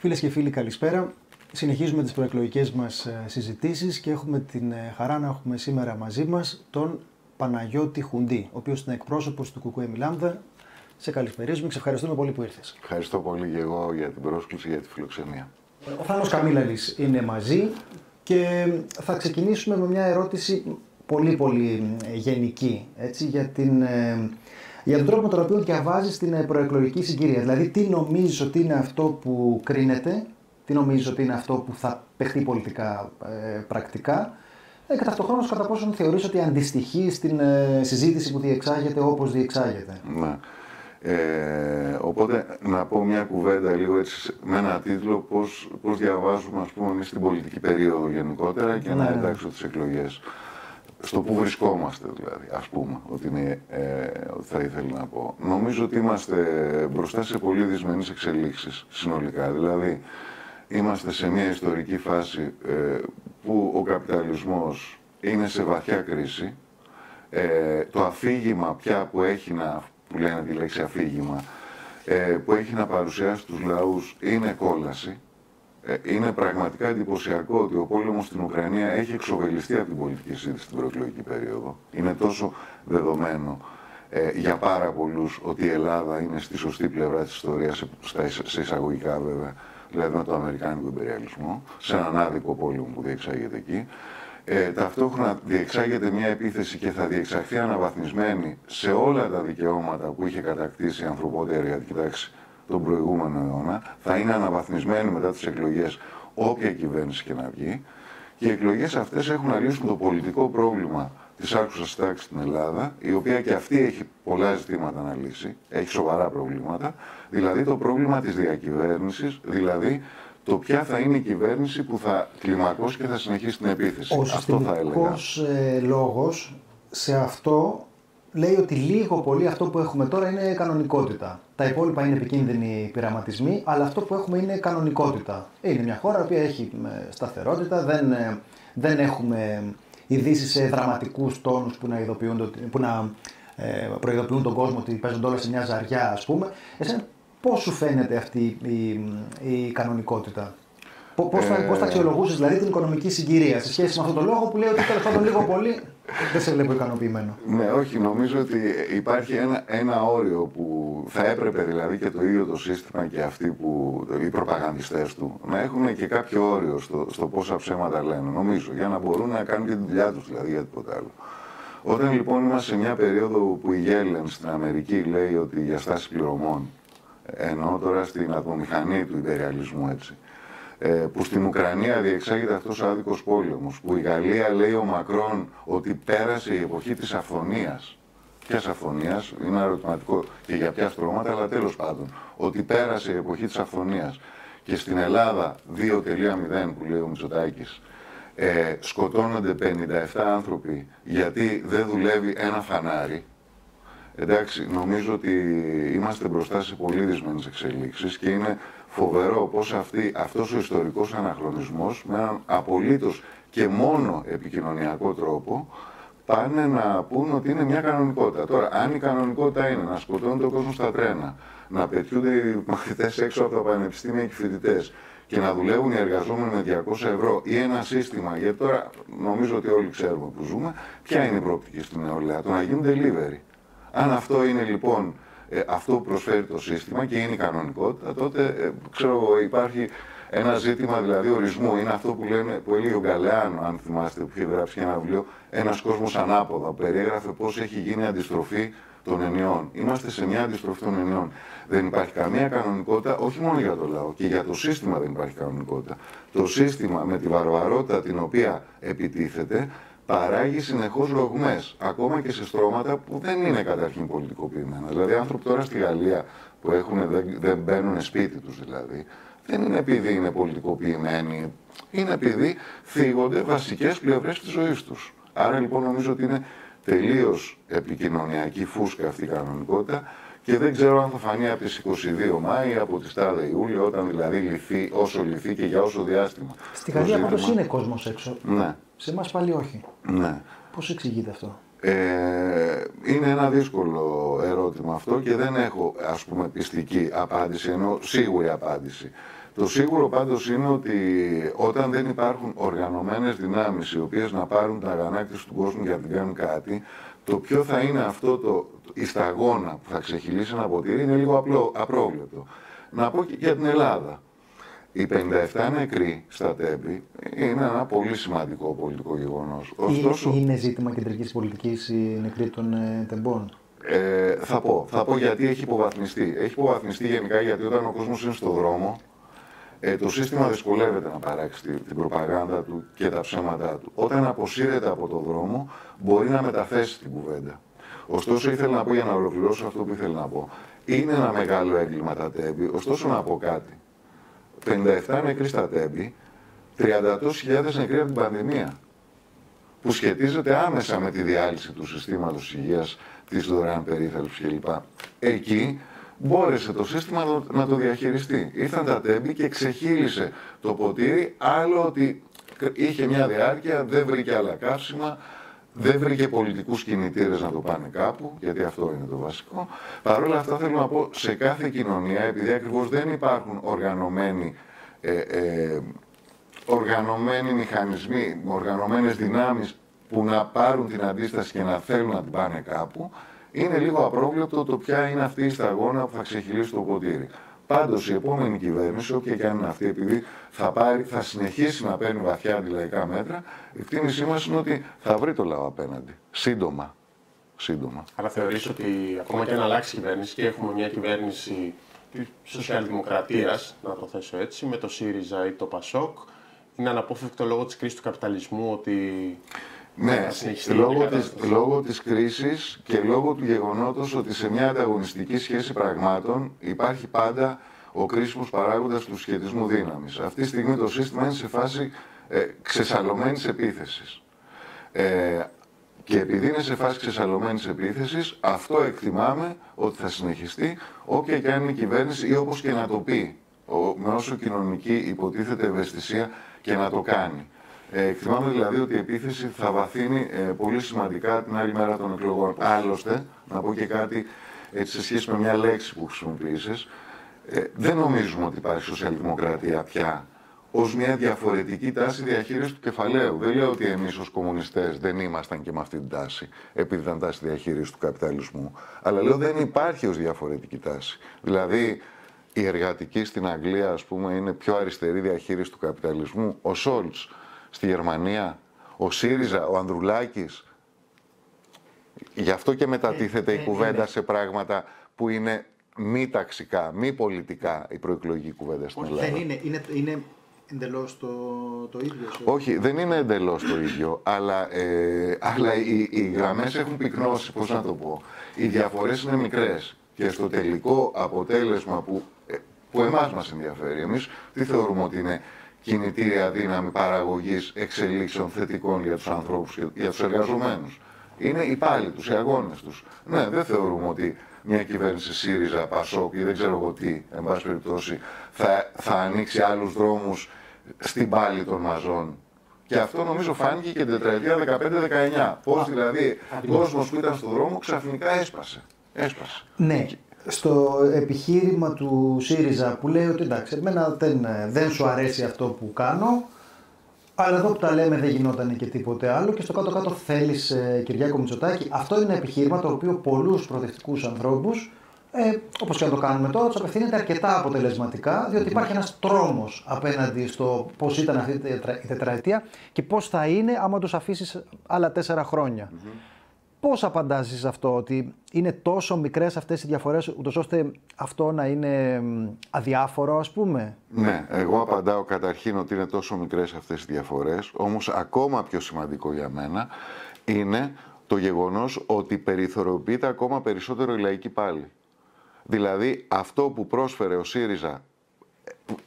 Φίλες και φίλοι, καλησπέρα. Συνεχίζουμε τις προεκλογικές μας ε, συζητήσεις και έχουμε την ε, χαρά να έχουμε σήμερα μαζί μας τον Παναγιώτη Χουντή, ο οποίος είναι εκπρόσωπος του Κουκουέ Μιλάμδα. Σε καλησπερίζουμε και σε ευχαριστούμε πολύ που ήρθες. Ευχαριστώ πολύ και εγώ για την πρόσκληση, για τη φιλοξενία. Ο Θάνος Καμίλαλης είναι μαζί και θα ξεκινήσουμε με μια ερώτηση πολύ πολύ ε, γενική έτσι, για, την, για τον τρόπο με τον οποίο διαβάζεις την προεκλογική συγκυρία. Δηλαδή, τι νομίζεις ότι είναι αυτό που κρίνεται τι νομίζεις ότι είναι αυτό που θα παιχτεί πολιτικά ε, πρακτικά ε, και ταυτοχρόνως κατά πόσον θεωρείς ότι αντιστοιχεί στην ε, συζήτηση που διεξάγεται όπως διεξάγεται. Ναι. Ε, οπότε να πω μια κουβέντα λίγο έτσι με ένα τίτλο πώς, πώς διαβάζουμε ας πούμε στην πολιτική περίοδο γενικότερα και ναι, να ναι. εντάξω τις εκλογές στο που βρισκόμαστε δηλαδή, ας πούμε, ότι είναι, ε, θα ήθελα να πω. Νομίζω ότι είμαστε μπροστά σε πολύ δυσμενείς εξελίξεις συνολικά. Δηλαδή, Είμαστε σε μια ιστορική φάση ε, που ο καπιταλισμός είναι σε βαθιά κρίση. Ε, το αφήγημα πια που έχει να, που λένε τη λέξη αφήγημα, ε, που έχει να παρουσιάσει τους λαούς είναι κόλαση. Είναι πραγματικά εντυπωσιακό ότι ο πόλεμος στην Ουκρανία έχει εξοβελιστεί από την πολιτική σύντηση στην προεκλογική περίοδο. Είναι τόσο δεδομένο για πάρα πολλούς ότι η Ελλάδα είναι στη σωστή πλευρά της ιστορίας, σε εισαγωγικά βέβαια, δηλαδή με τον Αμερικάνικο υπεριαλισμό, σε έναν άδικο πόλεμο που διεξάγεται εκεί. Ε, ταυτόχρονα διεξάγεται μια επίθεση και θα διεξαχθεί αναβαθμισμένη σε όλα τα δικαιώματα που είχε κατακτήσει η ανθρωπότερη αντικειτάξη τον προηγούμενο αιώνα. Θα είναι αναβαθμισμένη μετά τις εκλογές όποια κυβέρνηση και να βγει. Και οι εκλογές αυτές έχουν να λύσουν το πολιτικό πρόβλημα της άκουσας τάξης στην Ελλάδα, η οποία και αυτή έχει πολλά ζητήματα να λύσει, έχει σοβαρά προβλήματα, δηλαδή το πρόβλημα της διακυβέρνησης, δηλαδή το ποια θα είναι η κυβέρνηση που θα κλιμακώσει και θα συνεχίσει την επίθεση. Ο αυτό θα έλεγα. Ο ε, λόγος σε αυτό λέει ότι λίγο πολύ αυτό που έχουμε τώρα είναι κανονικότητα. Τα υπόλοιπα είναι επικίνδυνοι πειραματισμοί, αλλά αυτό που έχουμε είναι κανονικότητα. Είναι μια χώρα που έχει ε, σταθερότητα, δεν, ε, δεν έχουμε ειδήσει σε δραματικούς τόνους που, να που να ε, προειδοποιούν τον κόσμο ότι παίζονται όλα σε μια ζαριά, ας πούμε. Εσένα, πώς σου φαίνεται αυτή η, η κανονικότητα; Πώς θα, πώς θα ε. αξιολογούσες δηλαδή την οικονομική συγκυρία σε σχέση με αυτόν τον λόγο που λέει ότι τέλος πάντων λίγο πολύ δεν σε βλέπω ικανοποιημένο. Ναι, όχι. Νομίζω ότι υπάρχει ένα, ένα όριο που θα έπρεπε δηλαδή και το ίδιο το σύστημα και αυτοί που οι προπαγανδιστές του να έχουν και κάποιο όριο στο, στο πόσα ψέματα λένε. Νομίζω για να μπορούν να κάνουν και τη δουλειά τους δηλαδή για τίποτα άλλο. Όταν λοιπόν είμαστε σε μια περίοδο που η Γέλεν στην Αμερική λέει ότι για στάση πληρωμών, ενώ τώρα στην ατμομηχανή του υπεριαλισμού έτσι, ε, που στην Ουκρανία διεξάγεται αυτός ο άδικος πόλεμος, που η Γαλλία λέει ο Μακρόν ότι πέρασε η εποχή της αφωνίας. Ποιας αφωνίας, είναι ερωτηματικό και για ποια στρώματα, αλλά τέλος πάντων, ότι πέρασε η εποχή της αφωνίας και στην Ελλάδα 2.0 που λέει ο Μητσοτάκης, ε, σκοτώνονται 57 άνθρωποι γιατί δεν δουλεύει ένα φανάρι, Εντάξει, νομίζω ότι είμαστε μπροστά σε πολύ δυσμένες εξελίξεις και είναι φοβερό πώς αυτή, αυτός ο ιστορικός αναχρονισμός με έναν απολύτως και μόνο επικοινωνιακό τρόπο πάνε να πούν ότι είναι μια κανονικότητα. Τώρα, αν η κανονικότητα είναι να σκοτώνει τον κόσμος στα τρένα, να πετιούνται οι μαθητές έξω από τα πανεπιστήμια και οι φοιτητές και να δουλεύουν οι εργαζόμενοι με 200 ευρώ ή ένα σύστημα, γιατί τώρα νομίζω ότι όλοι ξέρουμε που ζούμε, ποια είναι η προοπτική στην νεολαία, το να γίνουν delivery. Αν αυτό είναι λοιπόν ε, αυτό που προσφέρει το σύστημα και είναι η κανονικότητα, τότε ε, ξέρω εγώ, υπάρχει ένα ζήτημα δηλαδή ορισμού. Είναι αυτό που, λένε, που έλεγε ο Γκαλεάνο, αν θυμάστε, που είχε γράψει ένα βιβλίο, Ένας κόσμος ανάποδα. Περιέγραφε πώς έχει γίνει αντιστροφή των ενιών. Είμαστε σε μια αντιστροφή των ενιών. Δεν υπάρχει καμία κανονικότητα, όχι μόνο για το λαό, και για το σύστημα δεν υπάρχει κανονικότητα. Το σύστημα με τη βαρβαρότητα την οποία επιτίθεται παράγει συνεχώς ρογμέ, ακόμα και σε στρώματα που δεν είναι καταρχήν πολιτικοποιημένα. Δηλαδή, άνθρωποι τώρα στη Γαλλία που έχουν, δεν, δεν μπαίνουν σπίτι τους δηλαδή, δεν είναι επειδή είναι πολιτικοποιημένοι, είναι επειδή θίγονται βασικές πλευρές της ζωής τους. Άρα λοιπόν νομίζω ότι είναι τελείως επικοινωνιακή φούσκα αυτή η κανονικότητα και δεν ξέρω αν θα φανεί από τις 22 Μάη, από τις τάδε Ιούλιο, όταν δηλαδή λυθεί, όσο λυθεί και για όσο διάστημα. Στη Γαλλία πάντως είναι κόσμος έξω. Ναι. Σε εμάς πάλι όχι. Ναι. Πώς εξηγείται αυτό; Ε, είναι ένα δύσκολο ερώτημα αυτό και δεν έχω ας πούμε πιστική απάντηση, ενώ σίγουρη απάντηση. Το σίγουρο πάντως είναι ότι όταν δεν υπάρχουν οργανωμένες δυνάμεις οι οποίες να πάρουν τα αγανάκτηση του κόσμου για να την κάνουν κάτι, το ποιο θα είναι αυτό το, η σταγόνα που θα ξεχυλήσει ένα ποτήρι είναι λίγο απλό, απρόβλεπτο. Να πω και για την Ελλάδα. Οι 57 νεκροί στα τέμπη είναι ένα πολύ σημαντικό πολιτικό γεγονός. Ωστόσο... Είναι ζήτημα κεντρικής πολιτικής η νεκροί των ε, τεμπών; Ε, θα πω. Θα πω γιατί έχει υποβαθμιστεί. Έχει υποβαθμιστεί γενικά γιατί όταν ο κόσμος είναι στο δρόμο, ε, το σύστημα δυσκολεύεται να παράξει την προπαγάνδα του και τα ψέματά του. Όταν αποσύρεται από το δρόμο, μπορεί να μεταθέσει την κουβέντα. Ωστόσο, ήθελα να πω για να ολοκληρώσω αυτό που ήθελα να πω. Είναι ένα μεγάλο έγκλημα τα τέμπη, ωστόσο να πω κάτι. 57 νεκροί στα τέμπη, 30.000 νεκροί από την πανδημία, που σχετίζεται άμεσα με τη διάλυση του συστήματος υγείας, της δωρεάν περίθαλψης κλπ. Εκεί μπόρεσε το σύστημα να το διαχειριστεί. Ήρθαν τα τέμπη και ξεχύλισε το ποτήρι, άλλο ότι είχε μια διάρκεια, δεν βρήκε άλλα καύσιμα, δεν βρήκε πολιτικούς κινητήρες να το πάνε κάπου, γιατί αυτό είναι το βασικό. Παρ' όλα αυτά θέλω να πω, σε κάθε κοινωνία, επειδή ακριβώς δεν υπάρχουν οργανωμένοι, ε, ε, οργανωμένοι μηχανισμοί, οργανωμένες δυνάμεις που να πάρουν την αντίσταση και να θέλουν να την πάνε κάπου, είναι λίγο απρόβλεπτο το ποια είναι αυτή η σταγόνα που θα ξεχυλήσει το ποτήρι. Πάντως η επόμενη κυβέρνηση, όποια και αν είναι αυτή, επειδή θα, πάρει, θα συνεχίσει να παίρνει βαθιά αντιλαϊκά μέτρα, η εκτίμησή μας είναι ότι θα βρει το λαό απέναντι. Σύντομα. Σύντομα. Άρα θεωρείς ότι ακόμα και αν αλλάξει η κυβέρνηση και έχουμε μια κυβέρνηση σοσιαλδημοκρατίας, να το θέσω έτσι, με το ΣΥΡΙΖΑ ή το ΠΑΣΟΚ, είναι αναπόφευκτο λόγω της κρίσης του καπιταλισμού ότι ναι, λόγω της, λόγω της κρίσης και λόγω του γεγονότος ότι σε μια ανταγωνιστική σχέση πραγμάτων υπάρχει πάντα ο κρίσιμος παράγοντας του σχετισμού δύναμης. Αυτή τη στιγμή το σύστημα είναι σε φάση ε, ξεσαλωμένης επίθεσης. Ε, και επειδή είναι σε φάση ξεσαλωμένης επίθεσης, αυτό εκτιμάμε ότι θα συνεχιστεί όποια και αν είναι η κυβέρνηση ή όπως και να το πει, με όσο κοινωνική υποτίθεται ευαισθησία και να το κάνει. Ε, εκτιμάμε δηλαδή ότι η επίθεση θα βαθύνει ε, πολύ σημαντικά την άλλη μέρα των εκλογών. Άλλωστε, να πω και κάτι έτσι, σε σχέση με μια λέξη που χρησιμοποίησε, ε, δεν νομίζουμε ότι υπάρχει σοσιαλδημοκρατία πια ως μια διαφορετική τάση διαχείρισης του κεφαλαίου. Δεν λέω ότι εμείς ως κομμουνιστές δεν ήμασταν και με αυτή την τάση, επειδή ήταν τάση διαχείρισης του καπιταλισμού. Αλλά λέω δεν υπάρχει ως διαφορετική τάση. Δηλαδή, η εργατική στην Αγγλία, ας πούμε, είναι πιο αριστερή διαχείριση του καπιταλισμού. Ο Σόλτς στη Γερμανία, ο ΣΥΡΙΖΑ, ο Ανδρουλάκης. Γι' αυτό και μετατίθεται η ε, ε, κουβέντα σε πράγματα που είναι μη ταξικά, μη πολιτικά η προεκλογική κουβέντα στην Ελλάδα. Δεν είναι, είναι, είναι εντελώς το, το ίδιο. Όχι, δεν είναι εντελώς το ίδιο, αλλά, ε, αλλά οι, οι γραμμές έχουν πυκνώσει, πώς να το πω. Οι διαφορές είναι μικρές και στο τελικό αποτέλεσμα που, που εμάς μας ενδιαφέρει, εμείς τι θεωρούμε ότι είναι κινητήρια δύναμη παραγωγής εξελίξεων θετικών για τους ανθρώπους και για τους εργαζομένους. Είναι οι πάλι τους, οι αγώνες τους. Ναι, δεν θεωρούμε ότι μια κυβέρνηση ΣΥΡΙΖΑ, ΠΑΣΟΚ ή δεν ξέρω εγώ τι, εν πάση περιπτώσει, θα, θα ανοίξει άλλους δρόμους στην πάλη των μαζών. Και αυτό νομίζω φάνηκε και την τετραετία 15-19. Πώς δηλαδή ο κόσμος που ήταν στον δρόμο ξαφνικά έσπασε. έσπασε. Ναι στο επιχείρημα του ΣΥΡΙΖΑ που λέει ότι εντάξει, εμένα δεν, δεν σου αρέσει αυτό που κάνω, αλλά εδώ που τα λέμε δεν γινόταν και τίποτε άλλο και στο κάτω-κάτω θέλεις ε, Κυριάκο Μητσοτάκη. Αυτό είναι ένα επιχείρημα το οποίο πολλούς προοδευτικούς ανθρώπους, ε, όπως και να το κάνουμε τώρα, τους απευθύνεται αρκετά αποτελεσματικά, διότι υπάρχει ένας τρόμος απέναντι στο πώς ήταν αυτή η τετραετία και πώς θα είναι άμα τους αφήσεις άλλα τέσσερα χρόνια. Πώς απαντάς σε αυτό, ότι είναι τόσο μικρές αυτές οι διαφορές, ούτως ώστε αυτό να είναι αδιάφορο, ας πούμε; Ναι, εγώ απαντάω καταρχήν ότι είναι τόσο μικρές αυτές οι διαφορές, όμως ακόμα πιο σημαντικό για μένα είναι το γεγονός ότι περιθωριοποιείται ακόμα περισσότερο η λαϊκή πάλι. Δηλαδή αυτό που πρόσφερε ο ΣΥΡΙΖΑ,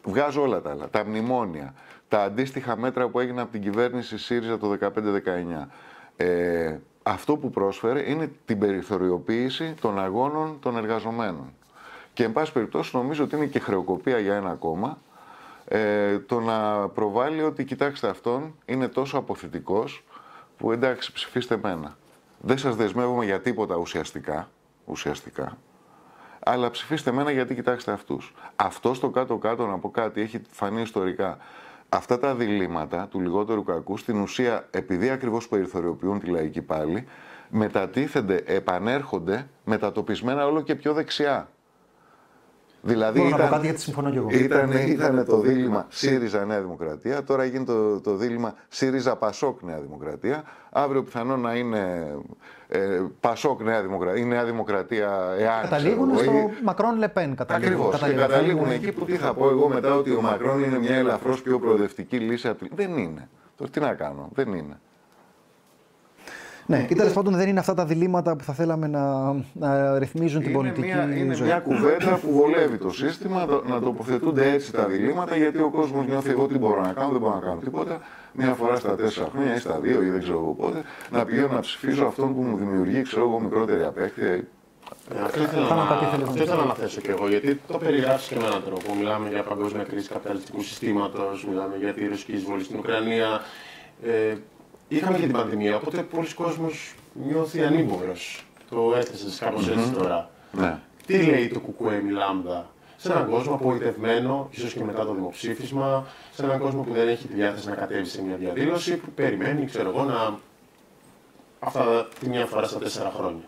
βγάζω όλα τα άλλα, τα μνημόνια, τα αντίστοιχα μέτρα που έγιναν από την κυβέρνηση ΣΥΡΙΖΑ το 2015-19, ε, αυτό που πρόσφερε είναι την περιθωριοποίηση των αγώνων των εργαζομένων. Και εν πάση περιπτώσει νομίζω ότι είναι και χρεοκοπία για ένα κόμμα ε, το να προβάλλει ότι κοιτάξτε αυτόν είναι τόσο αποθητικός που εντάξει ψηφίστε μένα. Δεν σας δεσμεύομαι για τίποτα ουσιαστικά, ουσιαστικά Αλλά ψηφίστε εμένα γιατί κοιτάξτε αυτούς. Αυτό στο κάτω-κάτω, να πω κάτι, έχει φανεί ιστορικά. Αυτά τα διλήμματα του λιγότερου κακού, στην ουσία, επειδή ακριβώς περιθωριοποιούν τη λαϊκή πάλι, μετατίθενται, επανέρχονται μετατοπισμένα όλο και πιο δεξιά. Δηλαδή Μπορώ ήταν, να πω κάτι γιατί συμφωνώ και εγώ. Ήταν, ήταν το δίλημα ΣΥΡΙΖΑ Νέα Δημοκρατία, τώρα γίνεται το, το δίλημα ΣΥΡΙΖΑ Πασόκ Νέα Δημοκρατία. Αύριο πιθανόν να είναι ε, Πασόκ Νέα Δημοκρατία ή Νέα Δημοκρατία εάν. Καταλήγουν στο ή... Μακρόν Λεπέν. Ακριβώς. Και καταλήγουν εκεί που τι θα πω εγώ μετά ότι ο Μακρόν είναι μια ελαφρώς πιο προοδευτική λύση. Δεν είναι. Τώρα τι να κάνω. Δεν είναι. Ναι, ή τέλος πάντων δεν είναι αυτά τα διλήμματα που θα θέλαμε να, να ρυθμίζουν την πολιτική μια, ζωή. Είναι μια κουβέντα που βολεύει το σύστημα να τοποθετούνται έτσι τα διλήμματα γιατί ο κόσμος νιώθει εγώ τι μπορώ να κάνω, δεν μπορώ να κάνω τίποτα. Μια φορά στα τέσσερα χρόνια ή στα δύο ή δεν ξέρω εγώ πότε να πηγαίνω να ψηφίζω αυτόν που μου δημιουργεί ξέρω εγώ μικρότερη απέκτεια. Ε, αυτό ήθελα να, να θέσω και εγώ, γιατί το περιγράφεις και με έναν τρόπο. Μιλάμε για παγκόσμια κρίση καπιταλιστικού συστήματος, μιλάμε για τη ρωσική εισβολή στην Ουκρανία. Ε, Είχαμε και την πανδημία, οπότε πολλοί κόσμος νιώθει ανήμπορο. Το έθεσες κάπως έτσι τώρα. Ναι. Τι λέει το κουκουέ Λάμδα σε έναν κόσμο απογοητευμένο, ίσως και μετά το δημοψήφισμα, σε έναν κόσμο που δεν έχει τη διάθεση να κατέβει σε μια διαδήλωση, που περιμένει, ξέρω εγώ, να. αυτά τη μια φορά στα τέσσερα χρόνια.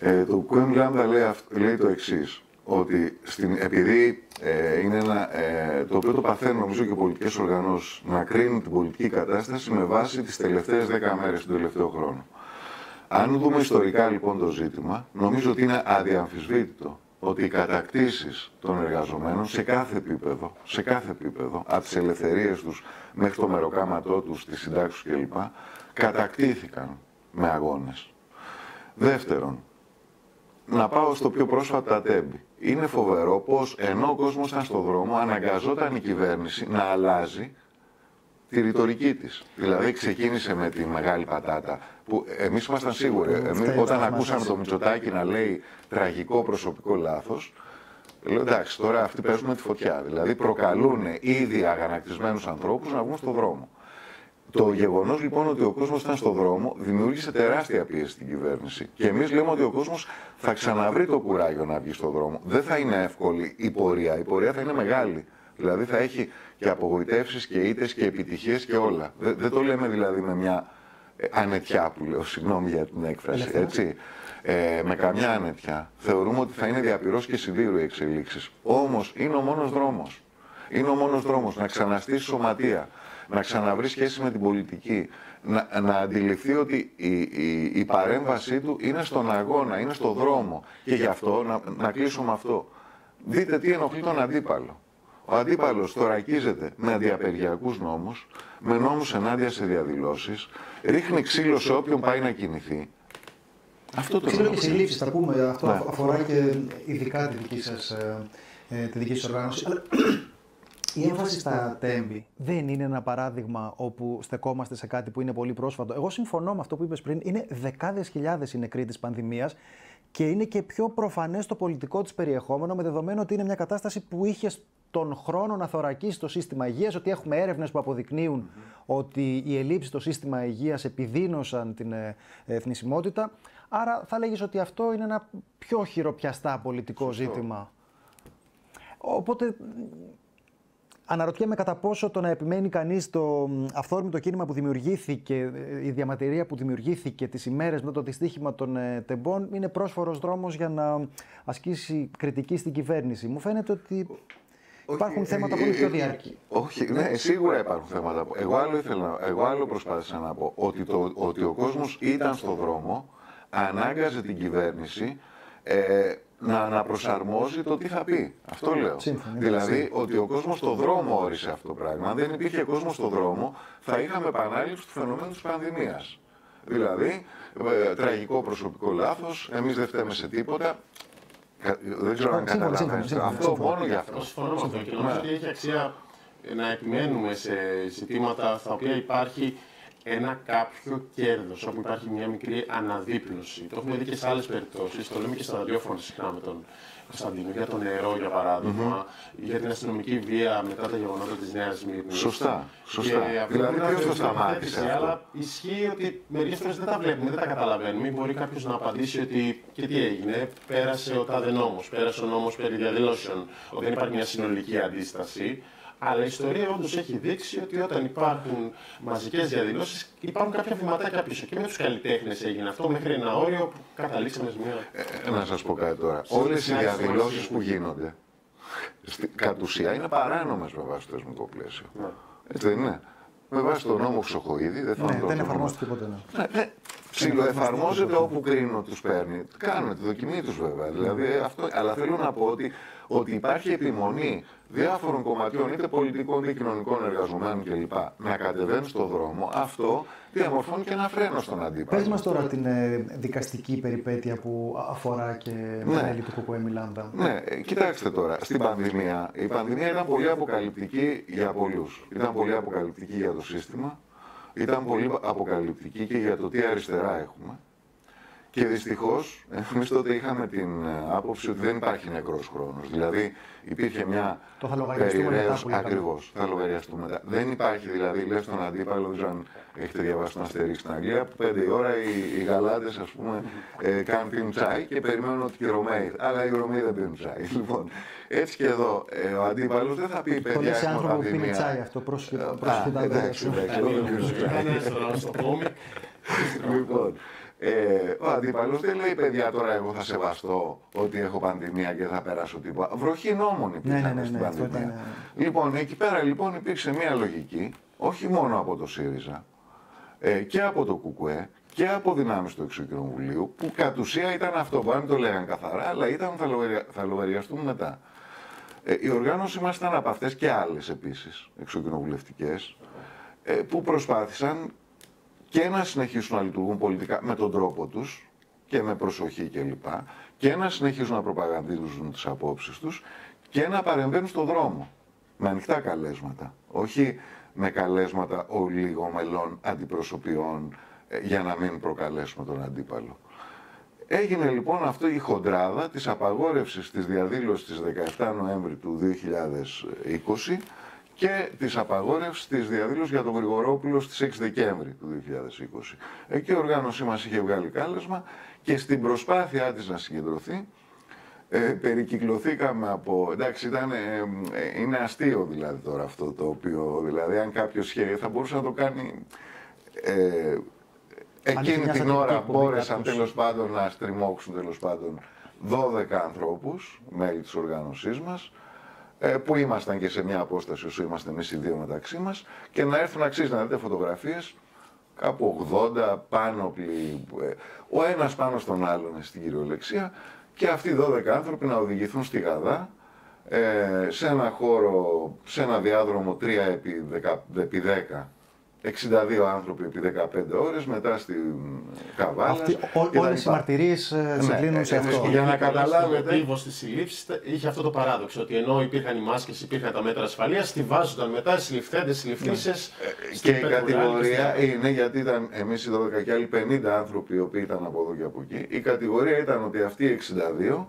Ε, το κουκουέ Λάμδα λέει, λέει το εξής ότι στην, επειδή ε, είναι ένα, ε, το οποίο το παθαίνουν νομίζω και οι πολιτικές οργανώσεις να κρίνουν την πολιτική κατάσταση με βάση τις τελευταίες δέκα μέρες του τελευταίου χρόνου. Αν δούμε ιστορικά λοιπόν το ζήτημα, νομίζω ότι είναι αδιαμφισβήτητο ότι οι κατακτήσεις των εργαζομένων σε κάθε επίπεδο, σε κάθε επίπεδο, από τις ελευθερίες τους μέχρι το μεροκάματό τους, τις συντάξεις κλπ, κατακτήθηκαν με αγώνες. Δεύτερον, να πάω στο πιο πρόσφατα τέμπη. Είναι φοβερό πως ενώ ο κόσμος ήταν στον δρόμο, αναγκαζόταν η κυβέρνηση να αλλάζει τη ρητορική της. Δηλαδή ξεκίνησε με τη μεγάλη πατάτα που εμείς ήμασταν σίγουροι. Εμείς, όταν ακούσαμε το Μητσοτάκη να λέει τραγικό προσωπικό λάθος, Λέω εντάξει, τώρα αυτοί παίζουν τη φωτιά. Δηλαδή προκαλούν ήδη αγανακτισμένους ανθρώπους να βγουν στον δρόμο. Το γεγονός λοιπόν ότι ο κόσμος ήταν στον δρόμο δημιούργησε τεράστια πίεση στην κυβέρνηση. Και εμείς λέμε ότι ο κόσμος θα ξαναβρει το κουράγιο να βγει στον δρόμο. Δεν θα είναι εύκολη η πορεία. Η πορεία θα είναι μεγάλη. Δηλαδή θα έχει και απογοητεύσεις και ήττες και επιτυχίες και όλα. Δεν, δεν το λέμε δηλαδή με μια ε, ανετιά που λέω, συγγνώμη για την έκφραση. Έτσι. Ε, με καμιά ανετιά. Θεωρούμε ότι θα είναι διαπυρός και σιδήρου οι εξελίξεις. Όμως είναι ο μόνος δρόμος. Είναι ο μόνος δρόμος να ξαναστήσει σωματεία να ξαναβρει σχέση με την πολιτική, να, να αντιληφθεί ότι η, η, η παρέμβασή του είναι στον αγώνα, είναι στον δρόμο. Και γι' αυτό, να, να κλείσω με αυτό, δείτε τι ενοχλεί τον αντίπαλο. Ο αντίπαλος θωρακίζεται με διαπεριακούς νόμους, με νόμους ενάντια σε διαδηλώσεις, ρίχνει ξύλο σε όποιον πάει να κινηθεί. Αυτό το Ξύλο και συλλήψεις, θα πούμε, αυτό ναι. αφορά και ειδικά τη δική σας, ε, ε τη δική σας οργάνωση. Η έμφαση στα τέμπη δεν είναι ένα παράδειγμα όπου στεκόμαστε σε κάτι που είναι πολύ πρόσφατο. Εγώ συμφωνώ με αυτό που είπες πριν. Είναι δεκάδες χιλιάδες οι νεκροί της πανδημίας και είναι και πιο προφανές το πολιτικό της περιεχόμενο με δεδομένο ότι είναι μια κατάσταση που είχε τον χρόνο να θωρακίσει το σύστημα υγείας, ότι έχουμε έρευνες που αποδεικνύουν ότι οι ελλείψει στο σύστημα υγείας επιδίνωσαν την ε, εθνισμότητα. Άρα θα λέγεις ότι αυτό είναι ένα πιο χειροπιαστά πολιτικό ζήτημα. Οπότε Αναρωτιέμαι κατά πόσο το να επιμένει κανείς το αυθόρμητο κίνημα που δημιουργήθηκε, η διαμαρτυρία που δημιουργήθηκε τις ημέρες μετά το δυστύχημα των ε, τεμπών, είναι πρόσφορος δρόμος για να ασκήσει κριτική στην κυβέρνηση. Μου φαίνεται ότι υπάρχουν θέματα πολύ πιο διάρκεια. Όχι, ναι, σίγουρα υπάρχουν θέματα. Εγώ άλλο, ήθελα, εγώ άλλο προσπάθησα να πω ότι, το, ότι ο κόσμος ήταν στον δρόμο, ανάγκαζε την κυβέρνηση ε, να, να προσαρμόζει το τι θα πει. Αυτό λέω. δηλαδή ότι ο κόσμος στο δρόμο όρισε αυτό το πράγμα. Αν δεν υπήρχε κόσμος στο δρόμο, θα είχαμε επανάληψη του φαινομένου της πανδημίας. Δηλαδή, ε, τραγικό προσωπικό λάθος, εμείς δεν φταίμε σε τίποτα. Δεν ξέρω αν καταλαβαίνετε. Αυτό μόνο για αυτό. Συμφωνώ με αυτό και νομίζω ότι έχει αξία να επιμένουμε σε ζητήματα στα οποία υπάρχει ένα κάποιο κέρδος, όπου υπάρχει μια μικρή αναδίπλωση. Το έχουμε δει και σε άλλες περιπτώσεις. Το λέμε και στα ραδιόφωνα συχνά με τον Κωνσταντίνο για το νερό, για παράδειγμα, για την αστυνομική βία μετά τα γεγονότα της Νέας Μύρνη. Σωστά. σωστά. δηλαδή, ποιος το σταμάτησε. Αλλά ισχύει ότι μερικές φορές δεν τα βλέπουμε, δεν τα καταλαβαίνουμε. Μπορεί κάποιος να απαντήσει ότι και τι έγινε, πέρασε ο τάδε νόμος, πέρασε ο νόμος περί διαδηλώσεων, ότι δεν υπάρχει μια συνολική αντίσταση. Αλλά η ιστορία όντως έχει δείξει ότι όταν υπάρχουν μαζικές διαδηλώσεις, υπάρχουν κάποια βηματάκια πίσω. Και με τους καλλιτέχνες έγινε αυτό μέχρι ένα όριο που καταλήξαμε σε μια. Ε, να σας πω κάτι τώρα. Όλες οι διαδηλώσεις που γίνονται κατ' ουσία είναι παράνομες με βάση το θεσμικό πλαίσιο. Ναι. Έτσι δεν είναι; Με βάση τον νόμο Χρυσοχοίδη δεν θα ναι, Δεν εφαρμόζεται ποτέ. Ναι. ναι. Ψιλοεφαρμόζεται όπου κρίνω τους παίρνει. Κάνουν τη δοκιμή τους βέβαια. Δηλαδή, αυτό, αλλά θέλω να πω ότι, ότι υπάρχει επιμονή διάφορων κομματιών, είτε πολιτικών είτε κοινωνικών εργαζομένων κλπ. να κατεβαίνουν στον δρόμο. Αυτό διαμορφώνει και ένα φρένο στον αντίπαλο. Πες μας τώρα την ε, δικαστική περιπέτεια που αφορά και ναι. μέλη του Κουκουέ Μιλάντα. Ναι, ε, κοιτάξτε τώρα, στην πανδημία, η πανδημία ήταν πολύ αποκαλυπτική για πολλούς. Ήταν πολύ αποκαλυπτική για το σύστημα ήταν πολύ αποκαλυπτική και για το τι αριστερά έχουμε. Και δυστυχώς, εμείς τότε είχαμε την ε, άποψη ότι δεν υπάρχει νεκρός χρόνος. Δηλαδή, υπήρχε μια. Το θα λογαριαστούμε Ακριβώς. Θα λογαριαστούμε μετά. Δεν υπάρχει δηλαδή, λες τον αντίπαλο, δεν ξέρω αν έχετε διαβάσει τον Αστέρι στην Αγγλία, που πέντε η ώρα οι, οι γαλάτε, ας πούμε, ε, κάνουν πίνουν τσάι και περιμένουν ότι οι Ρωμαίοι. Αλλά οι Ρωμαίοι δεν πίνουν τσάι. Λοιπόν, έτσι και εδώ, ε, ο αντίπαλος δεν θα πει παιδιά. Το άνθρωπο που πίνει τσάι αυτό, πρόσχετα. Εντάξει, εντάξει. Λοιπόν, ε, ο αντίπαλος δεν λέει παιδιά τώρα εγώ θα σεβαστώ ότι έχω πανδημία και θα περάσω τίποτα. Βροχή νόμων υπήρχε ναι, ναι, ναι, στην ναι, πανδημία. Ήταν... Λοιπόν, εκεί πέρα λοιπόν υπήρξε μια λογική, όχι μόνο από το ΣΥΡΙΖΑ ε, και από το ΚΚΕ και από δυνάμεις του Εξωκοινοβουλίου, που κατ' ουσία ήταν αυτό που αν το λέγαν καθαρά, αλλά ήταν θα, λογαρια... θα λογαριαστούν μετά. Ε, η οργάνωση μας ήταν από αυτές και άλλες επίσης εξωκοινοβουλευτικές, ε, που προσπάθησαν και να συνεχίσουν να λειτουργούν πολιτικά με τον τρόπο τους και με προσοχή κλπ. Και, και να συνεχίσουν να προπαγανδίζουν τις απόψεις τους και να παρεμβαίνουν στον δρόμο με ανοιχτά καλέσματα. Όχι με καλέσματα ολίγων αντιπροσωπιών ε, για να μην προκαλέσουμε τον αντίπαλο. Έγινε λοιπόν αυτό η χοντράδα της απαγόρευσης της διαδήλωσης της 17 Νοέμβρη του 2020 και της απαγόρευσης της διαδήλωσης για τον Γρηγορόπουλο στις 6 Δεκέμβρη του 2020. Εκεί η οργάνωσή μας είχε βγάλει κάλεσμα και στην προσπάθειά της να συγκεντρωθεί, ε, περικυκλωθήκαμε από. Εντάξει, ήταν, ε, ε, είναι αστείο δηλαδή τώρα αυτό το οποίο. Δηλαδή, αν κάποιος θα μπορούσε να το κάνει. Ε, εκείνη την ώρα μπόρεσαν τέλος πάντων να στριμώξουν τέλος πάντων 12 ανθρώπους, μέλη της οργάνωσής μας, ε, που ήμασταν και σε μια απόσταση όσο είμαστε εμείς οι δύο μεταξύ μας, και να έρθουν αξίζει να δείτε φωτογραφίες κάπου 80 πάνω ε, ο ένας πάνω στον άλλον στην κυριολεξία και αυτοί οι 12 άνθρωποι να οδηγηθούν στη Γαδά ε, σε ένα χώρο, σε ένα διάδρομο 3 επί 10 62 άνθρωποι επί 15 ώρες, μετά στην Καβάλα. Όλες οι μαρτυρίες συγκλίνουν ναι, σε αυτό. Για να καταλάβετε. Ο τύπο της συλλήψης είχε αυτό το παράδοξο, ότι ενώ υπήρχαν οι μάσκες, υπήρχαν τα μέτρα ασφαλείας, τη βάζονταν μετά οι συλληφθέντε, οι συλληφθήσει. Ναι. Και η κατηγορία είναι γιατί ήταν εμείς οι 12 και άλλοι 50 άνθρωποι οι οποίοι ήταν από εδώ και από εκεί. Η κατηγορία ήταν ότι αυτοί οι 62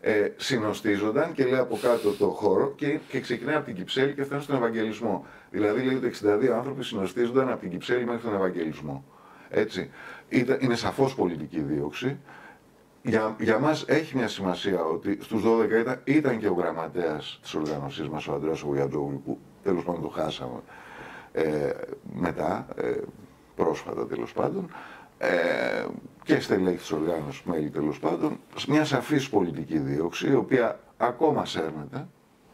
ε, συνοστίζονταν και λέει από κάτω το χώρο και, και ξεκινάει από την Κυψέλη και φτάνει στον Ευαγγελισμό. Δηλαδή λέει ότι 62 άνθρωποι συνοστίζονταν από την Κυψέλη μέχρι τον Ευαγγελισμό. Έτσι. είναι σαφώς πολιτική δίωξη. Για, για μας έχει μια σημασία ότι στους 12 ήταν, ήταν και ο γραμματέας της οργάνωσής μας, ο Αντρέα Γουγιατζόγλου, που τέλος πάντων το χάσαμε ε, μετά, ε, πρόσφατα τέλος πάντων ε, και στελέχη της οργάνωσης, μέλη τέλος πάντων, μια σαφής πολιτική δίωξη, η οποία ακόμα σέρνεται.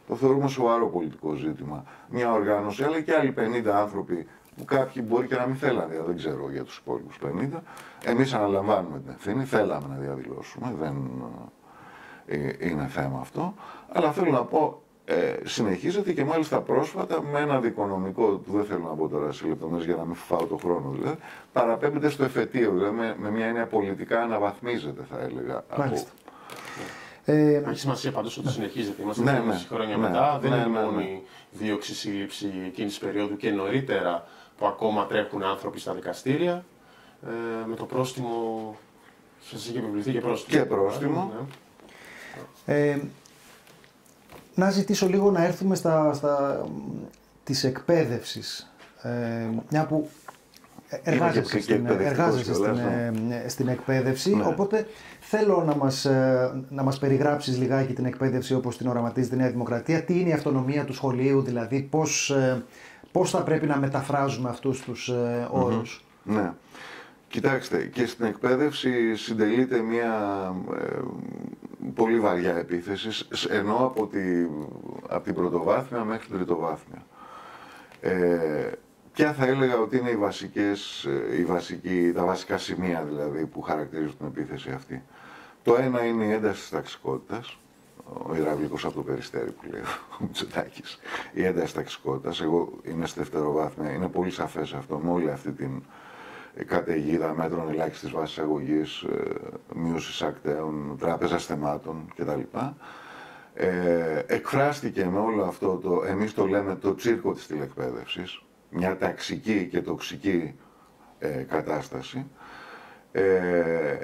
Το θεωρούμε σοβαρό πολιτικό ζήτημα. Μια οργάνωση, αλλά και άλλοι 50 άνθρωποι που κάποιοι μπορεί και να μην θέλανε, δεν ξέρω για τους υπόλοιπους 50. Εμείς αναλαμβάνουμε την ευθύνη, θέλαμε να διαδηλώσουμε, δεν ε, είναι θέμα αυτό. Αλλά θέλω να πω, ε, συνεχίζεται και μάλιστα πρόσφατα με ένα δικονομικό, που δεν θέλω να πω τώρα σε λεπτομέρειες για να μην φάω το χρόνο δηλαδή, παραπέμπεται στο εφετείο, δηλαδή με, με μια έννοια πολιτικά αναβαθμίζεται θα έλεγα. Μάλιστα. Από... Ε, Έχει σημασία πάντως ότι συνεχίζεται. Είμαστε ναι, ναι, χρόνια ναι, μετά. δεν ναι, είναι ναι, μόνο η δίωξη σύλληψη εκείνης της περίοδου και νωρίτερα που ακόμα τρέχουν άνθρωποι στα δικαστήρια. Ε, με το πρόστιμο. Σας είχε επιβληθεί και πρόστιμο. Και πρόστιμο. Ναι. Ε, να ζητήσω λίγο να έρθουμε στα, στα της εκπαίδευσης. Ε, μια που εργάζεσαι, και στην, εκπαιδευτικός εργάζεσαι στην, κιόλας, ναι. ε, στην εκπαίδευση, Ναι. οπότε θέλω να μας, ε, να μας περιγράψεις λιγάκι την εκπαίδευση όπως την οραματίζει η Νέα Δημοκρατία. Τι είναι η αυτονομία του σχολείου, δηλαδή πώς, ε, πώς θα πρέπει να μεταφράζουμε αυτούς τους ε, όρους. Ναι. Κοιτάξτε, και στην εκπαίδευση συντελείται μια ε, πολύ βαριά επίθεση, σ- ενώ από, τη, από την πρωτοβάθμια μέχρι την τριτοβάθμια. Ε, ποια θα έλεγα ότι είναι οι βασικές, ε, οι βασικοί, τα βασικά σημεία δηλαδή που χαρακτηρίζουν την επίθεση αυτή. Το ένα είναι η ένταση της ταξικότητας, ο υδραυλικός από το περιστέρι που λέει ο Μητσοτάκης, η ένταση της ταξικότητας. Εγώ είμαι στη δευτεροβάθμια, είναι πολύ σαφές αυτό με όλη αυτή την ε, καταιγίδα μέτρων ελάχιστης βάσης αγωγής, ε, μείωσης ακταίων, τράπεζας θεμάτων κτλ. Ε, εκφράστηκε με όλο αυτό το, εμείς το λέμε το τσίρκο της τηλεκπαίδευσης, μια ταξική και τοξική ε, κατάσταση. Ε,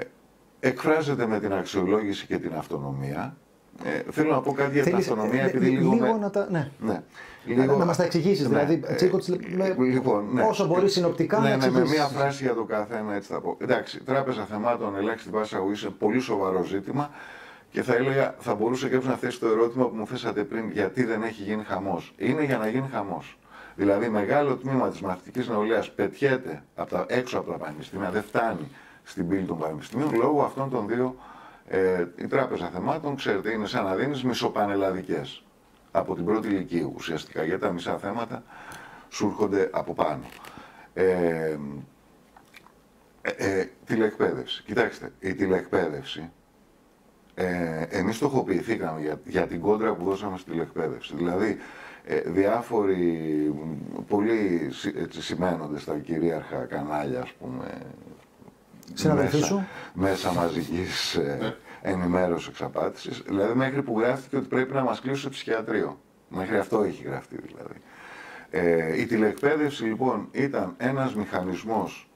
εκφράζεται με την αξιολόγηση και την αυτονομία. Ε, θέλω να πω κάτι για την Θέλεις, αυτονομία, ε, επειδή λι- λίγο, λίγο με- να τα... Ναι. ναι. Να, να μας τα εξηγήσεις, Ναι, δηλαδή, ε, τσίρκο της- με- λοιπόν, ναι. όσο μπορεί συνοπτικά ναι, να ναι, με εξηγήσεις. μία φράση για το καθένα έτσι θα πω. Εντάξει, τράπεζα θεμάτων ελάχιστη βάση αγωγής είναι πολύ σοβαρό ζήτημα και θα έλεγα, θα μπορούσε κάποιο να θέσει το ερώτημα που μου θέσατε πριν, γιατί δεν έχει γίνει χαμός. Είναι για να γίνει χαμός. Δηλαδή, μεγάλο τμήμα της μαθητικής νεολαίας πετιέται από τα, έξω από τα πανεπιστήμια, δεν φτάνει στην πύλη των πανεπιστημίων λόγω αυτών των δύο. Ε, η τράπεζα θεμάτων, ξέρετε, είναι σαν να δίνεις μισοπανελλαδικές από την πρώτη ηλικία ουσιαστικά, γιατί τα μισά θέματα σου έρχονται από πάνω. Ε, ε, ε, τηλεκπαίδευση. Κοιτάξτε, η τηλεκπαίδευση, ε, εμείς στοχοποιηθήκαμε για, για την κόντρα που δώσαμε στη τηλεκπαίδευση. Δηλαδή, ε, διάφοροι μ, πολύ συ- έτσι, σημαίνονται στα κυρίαρχα κανάλια, ας πούμε, Συναδελφοί μέσα, σου. μέσα μαζικής ε, ενημέρωσης εξαπάτησης, δηλαδή μέχρι που γράφτηκε ότι πρέπει να μας κλείσουν σε ψυχιατρίο. Μέχρι αυτό έχει γραφτεί δηλαδή. Ε, η τηλεκπαίδευση λοιπόν ήταν ένας μηχανισμός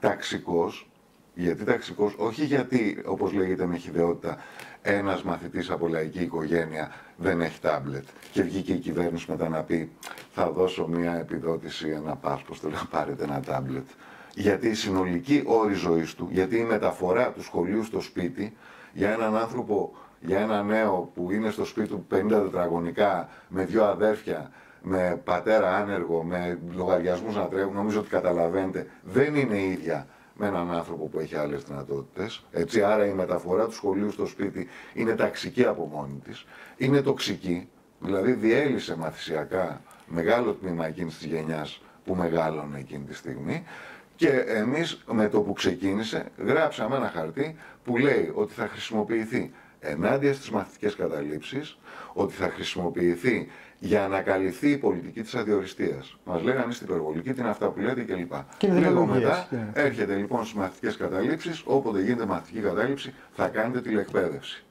ταξικός, γιατί ταξικός, όχι γιατί όπως λέγεται με χειδαιότητα ένας μαθητής από λαϊκή οικογένεια δεν έχει τάμπλετ και βγήκε η κυβέρνηση μετά να πει θα δώσω μια επιδότηση, ένα πάσπος, θέλω να πάρετε ένα τάμπλετ. Γιατί η συνολική όρη ζωής του, γιατί η μεταφορά του σχολείου στο σπίτι για έναν άνθρωπο, για ένα νέο που είναι στο σπίτι του 50 τετραγωνικά με δύο αδέρφια, με πατέρα άνεργο, με λογαριασμούς να τρέχουν, νομίζω ότι καταλαβαίνετε, δεν είναι ίδια με έναν άνθρωπο που έχει άλλες δυνατότητες. Έτσι, άρα η μεταφορά του σχολείου στο σπίτι είναι ταξική από μόνη της, είναι τοξική, δηλαδή διέλυσε μαθησιακά μεγάλο τμήμα εκείνης της γενιάς που μεγάλωνε εκείνη τη στιγμή και εμείς με το που ξεκίνησε γράψαμε ένα χαρτί που λέει ότι θα χρησιμοποιηθεί ενάντια στις μαθητικές καταλήψεις, ότι θα χρησιμοποιηθεί για να καλυφθεί η πολιτική της αδιοριστίας. Μας λέγανε είστε υπερβολικοί, τι είναι αυτά που λέτε κλπ. Και είναι Λίγο δημαγωγίες, μετά και- έρχεται λοιπόν στις μαθητικές καταλήψεις, όποτε γίνεται μαθητική κατάληψη θα κάνετε τηλεκπαίδευση.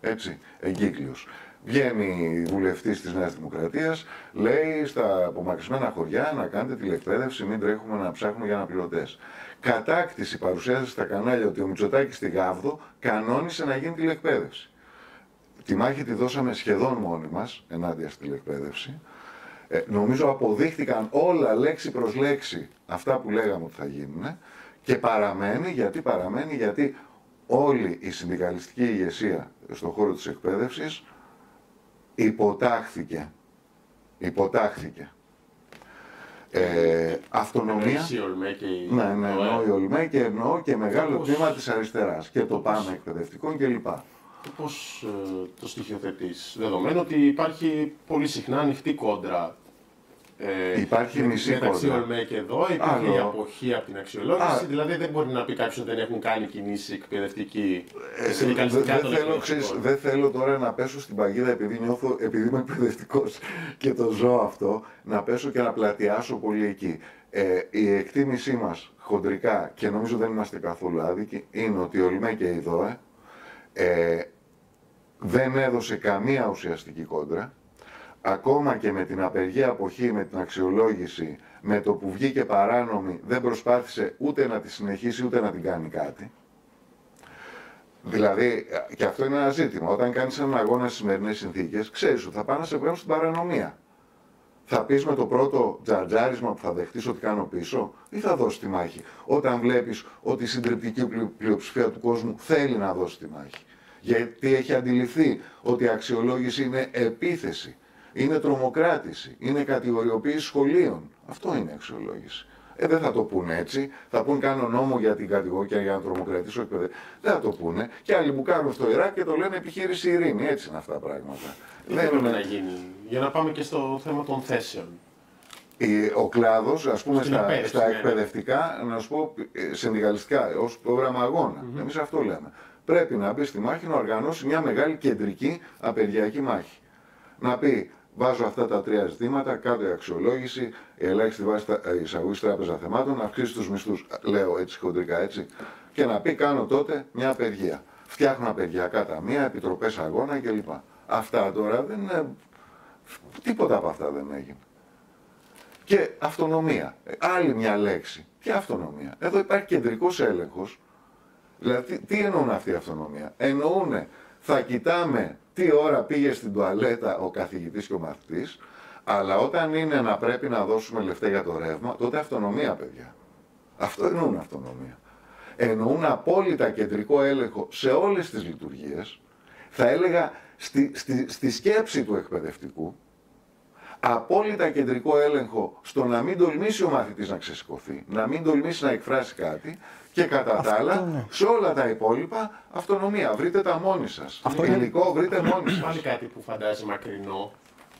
Έτσι, εγκύκλειος. Βγαίνει η βουλευτής της Νέας Δημοκρατίας, λέει στα απομακρυσμένα χωριά να κάνετε τηλεκπαίδευση, μην τρέχουμε να ψάχνουμε για αναπληρωτές. Κατάκτηση παρουσίασε στα κανάλια ότι ο Μητσοτάκης στη Γάβδο κανόνισε να γίνει τηλεκπαίδευση. Τη μάχη τη δώσαμε σχεδόν μόνοι μας ενάντια στη τηλεκπαίδευση. Ε, νομίζω αποδείχτηκαν όλα λέξη προς λέξη αυτά που λέγαμε ότι θα γίνουν και παραμένει, γιατί παραμένει, γιατί όλη η συνδικαλιστική ηγεσία στον χώρο της εκπαίδευσης υποτάχθηκε. Υποτάχθηκε. Ε, αυτονομία. Εννοείς η Ολμέ και η Ναι, ναι, ΟΕ. εννοώ η Ολμέ και εννοώ και μεγάλο Πώς- τμήμα της αριστεράς και το πάμε εκπαιδευτικών κλπ. Πώς ε, το στοιχειοθετείς, δεδομένου ότι υπάρχει πολύ συχνά ανοιχτή κόντρα. Ε, Υπάρχει με- μισή μεταξύ κόντρα. Ολμέ και εδώ, υπήρχε Άλλο. η αποχή από την αξιολόγηση, Α. δηλαδή δεν μπορεί να πει κάποιος ότι δεν έχουν κάνει κινήσεις εκπαιδευτική Ε, συνδικαλιστικά δεν των θέλω, εκπαιδευτικών. ξέρεις, δεν θέλω τώρα να πέσω στην παγίδα επειδή νιώθω, επειδή είμαι εκπαιδευτικός και το ζω αυτό, να πέσω και να πλατιάσω πολύ εκεί. Ε, η εκτίμησή μας χοντρικά και νομίζω δεν είμαστε καθόλου άδικοι είναι ότι ο ΛΜΕ και η ΔΟΕ ε, δεν έδωσε καμία ουσιαστική κόντρα ακόμα και με την απεργία αποχή, με την αξιολόγηση, με το που βγήκε παράνομη δεν προσπάθησε ούτε να τη συνεχίσει ούτε να την κάνει κάτι. Δηλαδή, και αυτό είναι ένα ζήτημα. Όταν κάνεις έναν αγώνα στις σημερινές συνθήκες, ξέρεις ότι θα πάνε να σε βγάλουν στην παρανομία. Θα πεις με το πρώτο τζαρτζάρισμα που θα δεχτείς ότι κάνω πίσω, ή θα δώσεις τη μάχη. Όταν βλέπεις ότι η συντριπτική πλειοψηφία του κόσμου θέλει να δώσει τη μάχη. Γιατί έχει αντιληφθεί ότι η αξιολόγηση είναι επίθεση, είναι τρομοκράτηση, είναι κατηγοριοποίηση σχολείων. Αυτό είναι αξιολόγηση. Ε, δεν θα το πούνε έτσι. Θα πούν κάνω νόμο για την κατηγορία για να τρομοκρατήσω εκπαιδευτικό. Δεν θα το πούνε. Και άλλοι που κάνουν στο Ιράκ και το λένε επιχείρηση ειρήνη. Έτσι είναι αυτά τα πράγματα. Τι δεν πρέπει να γίνει; Για να πάμε και στο θέμα των θέσεων. Ο κλάδος, ας πούμε, στα, στα ναι. εκπαιδευτικά, να σου πω ε, συνδικαλιστικά, ως πρόγραμμα αγώνα. Mm-hmm. Εμείς αυτό λέμε. Πρέπει να μπει στη μάχη να οργανώσει μια μεγάλη κεντρική απεργιακή μάχη. Να πει Βάζω αυτά τα τρία ζητήματα, κάτω η αξιολόγηση, η ελάχιστη βάση εισαγωγής τράπεζα θεμάτων, αυξήσει τους μισθούς, λέω έτσι χοντρικά έτσι, και να πει κάνω τότε μια απεργία. Φτιάχνω απεργιακά ταμεία, επιτροπές αγώνα κλπ. Αυτά τώρα δεν είναι. Τίποτα από αυτά δεν έγινε. Και αυτονομία. Άλλη μια λέξη. Τι αυτονομία; Εδώ υπάρχει κεντρικός έλεγχος. Δηλαδή, τι εννοούν αυτή η αυτονομία; Εννοούν θα κοιτάμε τι ώρα πήγε στην τουαλέτα ο καθηγητής και ο μαθητής, αλλά όταν είναι να πρέπει να δώσουμε λεφτά για το ρεύμα, τότε αυτονομία, παιδιά. Αυτό εννοούν αυτονομία. Εννοούν απόλυτα κεντρικό έλεγχο σε όλες τις λειτουργίες, θα έλεγα στη, στη, στη σκέψη του εκπαιδευτικού, απόλυτα κεντρικό έλεγχο στο να μην τολμήσει ο μαθητής να ξεσηκωθεί, να μην τολμήσει να εκφράσει κάτι και κατά τα άλλα, ναι. σε όλα τα υπόλοιπα, αυτονομία. Βρείτε τα μόνοι σας. Αυτό υλικό βρείτε μόνοι σας. Πάλι κάτι που φαντάζει μακρινό.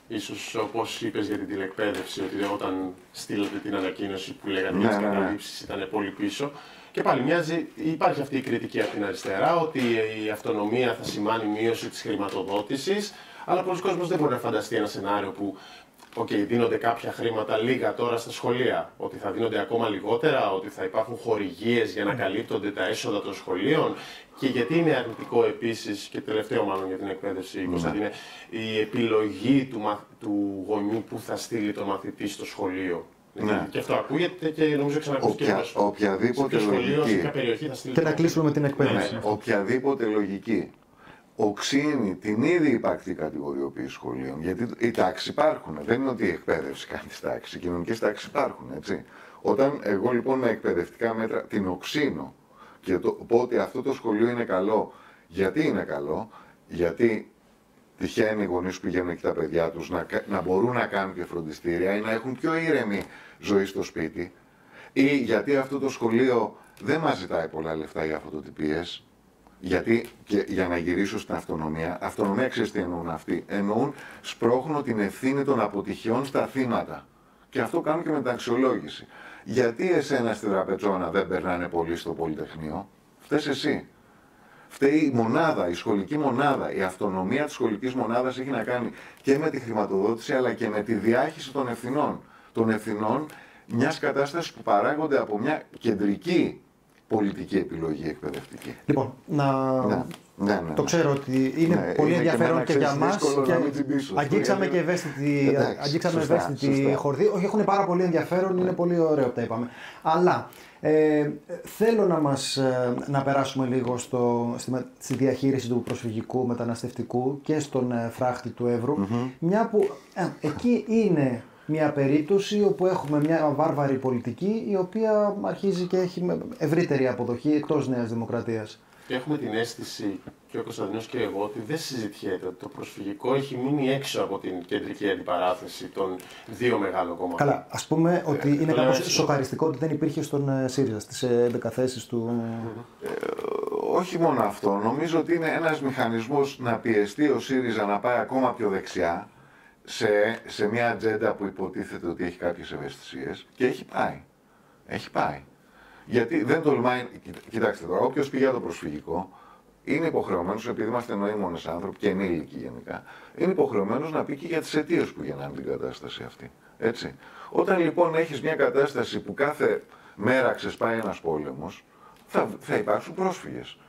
Ίσως όπως είπες για την τηλεκπαίδευση, ότι όταν στείλατε την ανακοίνωση που λέγατε ναι, για ναι, τις ναι. ήταν πολύ πίσω. Και πάλι μοιάζει, υπάρχει αυτή η κριτική από την αριστερά, ότι η αυτονομία θα σημάνει μείωση της χρηματοδότησης, αλλά πολλοί κόσμος δεν μπορεί να φανταστεί ένα σενάριο που OK, okay, δίνονται κάποια χρήματα λίγα τώρα στα σχολεία, ότι θα δίνονται ακόμα λιγότερα, ότι θα υπάρχουν χορηγίες για να ναι. καλύπτονται τα έσοδα των σχολείων και γιατί είναι αρνητικό επίσης, και τελευταίο μάλλον για την εκπαίδευση, mm. Κωνσταντίνε, η επιλογή του, του γονιού που θα στείλει τον μαθητή στο σχολείο. Ναι. Και αυτό ακούγεται και νομίζω ξανακούστηκε Οποια, και Οποιαδήποτε λογική. Σε περιοχή θα στείλει και να κλείσουμε με την εκπαίδευση. Ναι, οποιαδήποτε λογική οξύνει την ήδη υπαρκτή κατηγοριοποίηση σχολείων. Γιατί οι τάξεις υπάρχουν. Δεν είναι ότι η εκπαίδευση κάνει τάξεις. Οι κοινωνικές τάξεις υπάρχουν. Έτσι. Όταν εγώ λοιπόν με εκπαιδευτικά μέτρα την οξύνω και το, πω ότι αυτό το σχολείο είναι καλό, γιατί είναι καλό, γιατί τυχαίνει οι γονείς που πηγαίνουν εκεί τα παιδιά τους να, να μπορούν να κάνουν και φροντιστήρια ή να έχουν πιο ήρεμη ζωή στο σπίτι, ή γιατί αυτό το σχολείο δεν μας ζητάει πολλά λεφτά για αυτό το TPS, γιατί και για να γυρίσω στην αυτονομία, αυτονομία ξέρεις τι εννοούν αυτοί. Εννοούν σπρώχνω την ευθύνη των αποτυχιών στα θύματα. Και αυτό κάνουν και με την αξιολόγηση. Γιατί εσένα στην τραπεζόνα δεν περνάνε πολύ στο Πολυτεχνείο, φταίει εσύ. Φταίει η μονάδα, η σχολική μονάδα. Η αυτονομία της σχολικής μονάδας έχει να κάνει και με τη χρηματοδότηση αλλά και με τη διάχυση των ευθυνών. Των ευθυνών μιας κατάστασης που παράγονται από μια κεντρική πολιτική επιλογή εκπαιδευτική. Λοιπόν, να... Ναι. Ναι, ναι, το ξέρω ότι είναι ναι, πολύ είναι ενδιαφέρον και, και για μας. Αγγίξαμε και ευαίσθητη, αγγίξαμε ευαίσθητη χορδή. Όχι, έχουν πάρα πολύ ενδιαφέρον, είναι πολύ ωραίο που τα είπαμε. Αλλά ε, θέλω να μας ε, να περάσουμε λίγο στο, στη, στη, διαχείριση του προσφυγικού μεταναστευτικού και στον ε, φράχτη του ευρου Μια που ε, εκεί είναι μια περίπτωση όπου έχουμε μια βάρβαρη πολιτική η οποία αρχίζει και έχει ευρύτερη αποδοχή εκτός Νέας Δημοκρατίας. Έχουμε την αίσθηση και ο Κωνσταντινός και εγώ ότι δεν συζητιέται ότι το προσφυγικό έχει μείνει έξω από την κεντρική αντιπαράθεση των δύο μεγάλων κομμάτων. Καλά, ας πούμε ε, ότι είναι κάπως σοκαριστικό ότι δεν υπήρχε στον ε, ΣΥΡΙΖΑ στις 11 θέσεις του. Ε, όχι μόνο αυτό. Νομίζω ότι είναι ένας μηχανισμός να πιεστεί ο ΣΥΡΙΖΑ να πάει ακόμα πιο δεξιά σε, σε μια ατζέντα που υποτίθεται ότι έχει κάποιες ευαισθησίες και έχει πάει. Έχει πάει. Γιατί δεν τολμάει. Κοιτάξτε τώρα, όποιος πήγε το προσφυγικό είναι υποχρεωμένος, επειδή είμαστε νοήμονες άνθρωποι και ενήλικοι γενικά, είναι υποχρεωμένος να πει και για τις αιτίες που γεννάνε την κατάσταση αυτή. Έτσι. Όταν λοιπόν έχεις μια κατάσταση που κάθε μέρα ξεσπάει ένας πόλεμος, θα, θα υπάρξουν πρόσφυγες.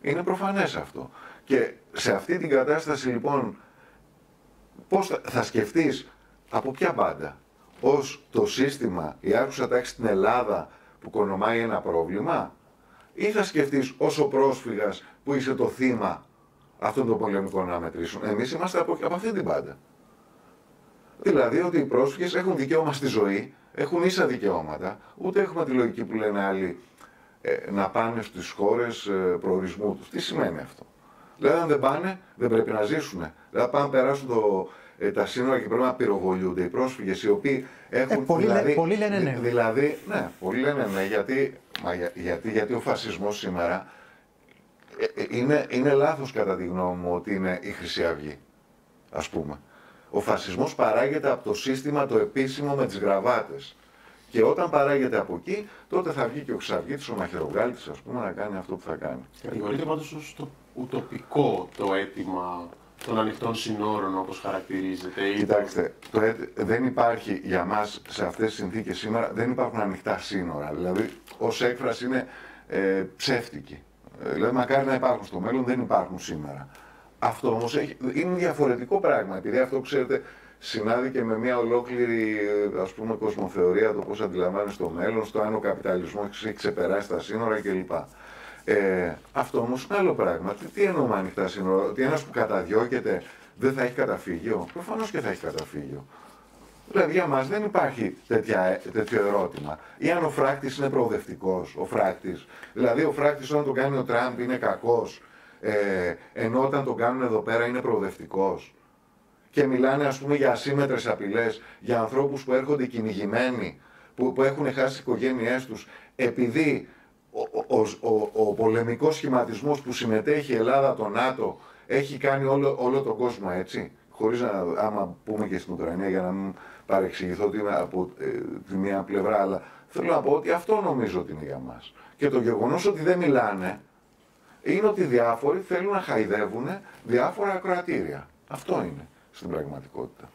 Είναι προφανές αυτό. Και σε αυτή την κατάσταση λοιπόν πώς θα, θα σκεφτείς από ποια μπάντα; ως το σύστημα, η άρχουσα τάξη στην Ελλάδα που κονομάει ένα πρόβλημα; Ή θα σκεφτείς ως ο πρόσφυγας που είσαι το θύμα αυτών των πολεμικών αναμετρήσεων; Εμείς είμαστε από, από αυτή την πάντα. Δηλαδή ότι οι πρόσφυγες έχουν δικαίωμα στη ζωή, έχουν ίσα δικαιώματα, ούτε έχουμε τη λογική που λένε άλλοι ε, να πάνε στις χώρες ε, προορισμού τους. Τι σημαίνει αυτό; Δηλαδή αν δεν πάνε δεν πρέπει να ζήσουν. Δηλαδή πάνε περάσουν το, ε, τα σύνορα και πρέπει να πυροβολούνται οι πρόσφυγες οι οποίοι έχουν... Ε, πολλοί, δηλαδή, πολλοί λένε ναι. Δηλαδή, ναι, πολλοί λένε ναι, γιατί, μα, γιατί, γιατί ο φασισμός σήμερα ε, είναι, είναι λάθος κατά τη γνώμη μου ότι είναι η Χρυσή Αυγή, ας πούμε. Ο φασισμός παράγεται από το σύστημα το επίσημο με τις γραβάτες. Και όταν παράγεται από εκεί, τότε θα βγει και ο Ξαυγίτης, ο Μαχαιροβγάλτης, ας πούμε, να κάνει αυτό που θα κάνει. Κατηγορείται πάντως ως το ουτοπικό το αίτημα των ανοιχτών συνόρων όπως χαρακτηρίζεται. Κοιτάξτε, το, δεν υπάρχει για μας σε αυτές τις συνθήκες σήμερα, δεν υπάρχουν ανοιχτά σύνορα. Δηλαδή, ως έκφραση είναι ε, ψεύτικη. Ε, δηλαδή, μακάρι να υπάρχουν στο μέλλον, δεν υπάρχουν σήμερα. Αυτό όμως έχει, είναι διαφορετικό πράγμα, επειδή αυτό ξέρετε συνάδει και με μια ολόκληρη ας πούμε κοσμοθεωρία το πώς αντιλαμβάνει το μέλλον, στο αν ο καπιταλισμός έχει ξεπεράσει τα σύνορα κλπ. Ε, αυτό όμως είναι άλλο πράγμα. Τι, τι εννοούμε ανοιχτά σύνορα, ότι ένας που καταδιώκεται δεν θα έχει καταφύγιο; Προφανώς και θα έχει καταφύγιο. Δηλαδή για μας δεν υπάρχει τέτοια, τέτοιο ερώτημα. Ή αν ο φράκτης είναι προοδευτικός, ο φράκτης. Δηλαδή ο φράκτης όταν τον κάνει ο Τραμπ είναι κακός, ε, ενώ όταν τον κάνουν εδώ πέρα είναι προοδευτικός. Και μιλάνε ας πούμε για ασύμετρες απειλές, για ανθρώπους που έρχονται κυνηγημένοι, που, που έχουν χάσει τις οικογένειές τους, επειδή ο, ο, ο, ο πολεμικός σχηματισμός που συμμετέχει η Ελλάδα, το ΝΑΤΟ, έχει κάνει όλο, όλο τον κόσμο έτσι; Χωρίς να, άμα πούμε και στην Ουκρανία για να μην παρεξηγηθώ ότι είμαι από ε, τη μία πλευρά, αλλά θέλω να πω ότι αυτό νομίζω ότι είναι για μας. Και το γεγονός ότι δεν μιλάνε, είναι ότι διάφοροι θέλουν να χαϊδεύουν διάφορα ακροατήρια. Αυτό είναι στην πραγματικότητα.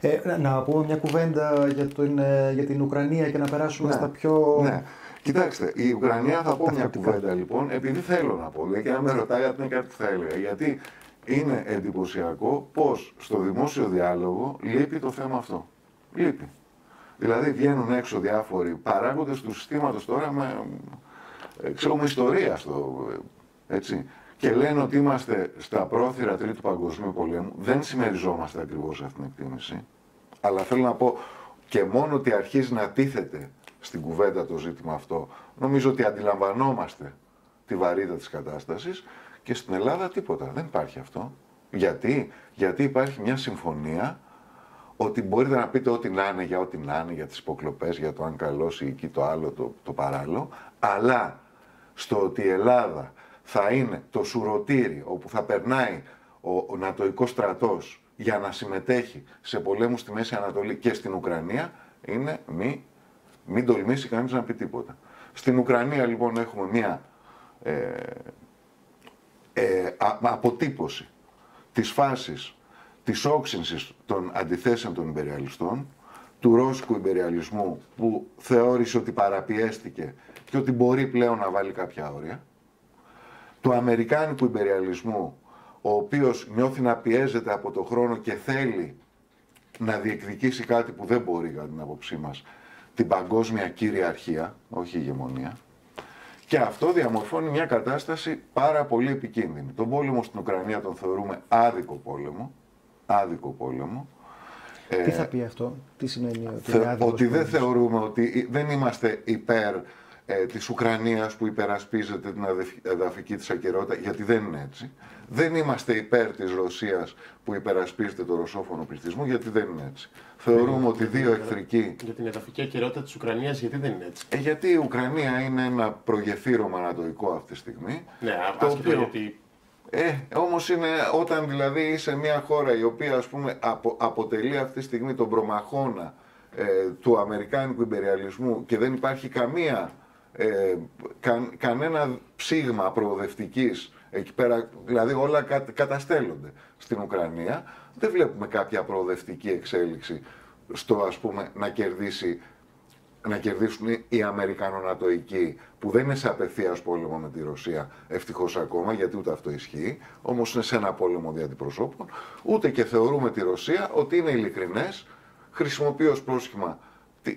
Ε, να πούμε μια κουβέντα για, την, ε, για την Ουκρανία και να περάσουμε ναι, στα πιο... Ναι. Κοιτάξτε, η Ουκρανία θα πω μια κουβέντα λοιπόν, επειδή θέλω να πω, και αν με ρωτάει αν είναι κάτι που θα έλεγα. Γιατί είναι εντυπωσιακό πώς στο δημόσιο διάλογο λείπει το θέμα αυτό. Λείπει. Δηλαδή βγαίνουν έξω διάφοροι παράγοντες του συστήματος τώρα με, ε, ξέρω, με ιστορία στο, έτσι, και λένε ότι είμαστε στα πρόθυρα Τρίτου Παγκοσμίου Πολέμου. Δεν συμμεριζόμαστε ακριβώς αυτή την εκτίμηση. Αλλά θέλω να πω και μόνο ότι αρχίζει να τίθεται στην κουβέντα το ζήτημα αυτό, νομίζω ότι αντιλαμβανόμαστε τη βαρύτητα της κατάστασης και στην Ελλάδα τίποτα. Δεν υπάρχει αυτό. Γιατί, Γιατί υπάρχει μια συμφωνία ότι μπορείτε να πείτε ό,τι να είναι για ό,τι να είναι, για τις υποκλοπές, για το αν καλώσει εκεί το άλλο, το, το παράλληλο, αλλά στο ότι η Ελλάδα θα είναι το σουρωτήρι όπου θα περνάει ο, ο νατοικός στρατός για να συμμετέχει σε πολέμους στη Μέση Ανατολή και στην Ουκρανία, είναι μη μην τολμήσει κανείς να πει τίποτα. Στην Ουκρανία λοιπόν έχουμε μία ε, ε, αποτύπωση της φάσης της όξυνσης των αντιθέσεων των υπεριαλιστών, του ρώσικου υπεριαλισμού που θεώρησε ότι παραπιέστηκε και ότι μπορεί πλέον να βάλει κάποια όρια, του αμερικάνικου υπεριαλισμού, ο οποίος νιώθει να πιέζεται από το χρόνο και θέλει να διεκδικήσει κάτι που δεν μπορεί κατά την άποψή μας την παγκόσμια κυριαρχία, όχι ηγεμονία, και αυτό διαμορφώνει μια κατάσταση πάρα πολύ επικίνδυνη. Τον πόλεμο στην Ουκρανία τον θεωρούμε άδικο πόλεμο, άδικο πόλεμο. Τι ε, θα πει αυτό, τι σημαίνει ότι είναι άδικος Ότι δεν θεωρούμε ότι δεν είμαστε υπέρ ε, της Ουκρανίας που υπερασπίζεται την εδαφική της ακαιρότητα, γιατί δεν είναι έτσι. Δεν είμαστε υπέρ της Ρωσίας που υπερασπίζεται το ρωσόφωνο πληθυσμό, γιατί δεν είναι έτσι. Θεωρούμε ότι δύο εχθρικοί... Για την εδαφική ακαιρότητα της Ουκρανίας, γιατί δεν είναι έτσι; Ε, γιατί η Ουκρανία είναι ένα προγεφύρωμα ανατολικό αυτή τη στιγμή. Ναι, το οποίο... γιατί... Ε, όμως είναι όταν δηλαδή είσαι μια χώρα η οποία ας πούμε αποτελεί αυτή τη στιγμή τον προμαχώνα ε, του Αμερικάνικου υπεριαλισμού και δεν υπάρχει καμία ε, κανένα ψήγμα προοδευτικής εκεί πέρα, δηλαδή όλα καταστέλλονται. Στην Ουκρανία, δεν βλέπουμε κάποια προοδευτική εξέλιξη στο ας πούμε να κερδίσει να κερδίσουν οι Αμερικανονατοικοί που δεν είναι σε απευθείας πόλεμο με τη Ρωσία, ευτυχώς ακόμα, γιατί ούτε αυτό ισχύει, όμως είναι σε ένα πόλεμο δια ούτε και θεωρούμε τη Ρωσία ότι είναι ειλικρινές, χρησιμοποιεί ως πρόσχημα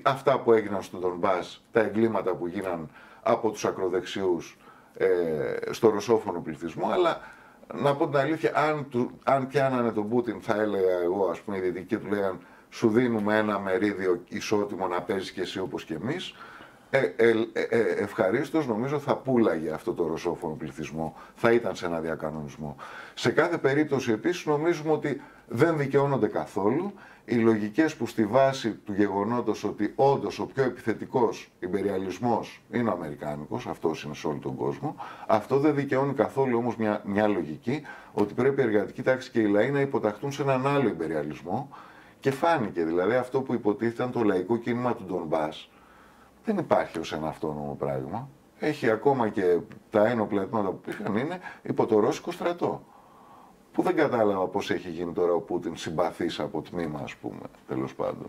αυτά που έγιναν στον Ντονμπάς, τα εγκλήματα που γίναν από τους ακροδεξιούς ε, στο ρωσόφωνο πληθυσμό, αλλά να πω την αλήθεια, αν, του, αν πιάνανε τον Πούτιν, θα έλεγα εγώ, ας πούμε, οι δυτικοί του λέγαν σου δίνουμε ένα μερίδιο ισότιμο να παίζεις και εσύ όπως και εμείς, ε, ε, ε, ε ευχαρίστως νομίζω θα πουλάγε αυτό το ρωσόφωνο πληθυσμό, θα ήταν σε ένα διακανονισμό. Σε κάθε περίπτωση επίσης νομίζουμε ότι δεν δικαιώνονται καθόλου οι λογικές που στη βάση του γεγονότος ότι όντως ο πιο επιθετικός υπεριαλισμός είναι ο Αμερικάνικος, αυτός είναι σε όλο τον κόσμο, αυτό δεν δικαιώνει καθόλου όμως μια, μια λογική ότι πρέπει η εργατική τάξη και οι λαοί να υποταχθούν σε έναν άλλο υπεριαλισμό και φάνηκε δηλαδή αυτό που υποτίθεται το λαϊκό κίνημα του Ντονμπάς δεν υπάρχει ως ένα αυτόνομο πράγμα. Έχει ακόμα και τα ένοπλα ετήματα που είχαν είναι υπό το ρώσικο στρατό που δεν κατάλαβα πώς έχει γίνει τώρα ο Πούτιν συμπαθής από τμήμα, ας πούμε, τέλος πάντων.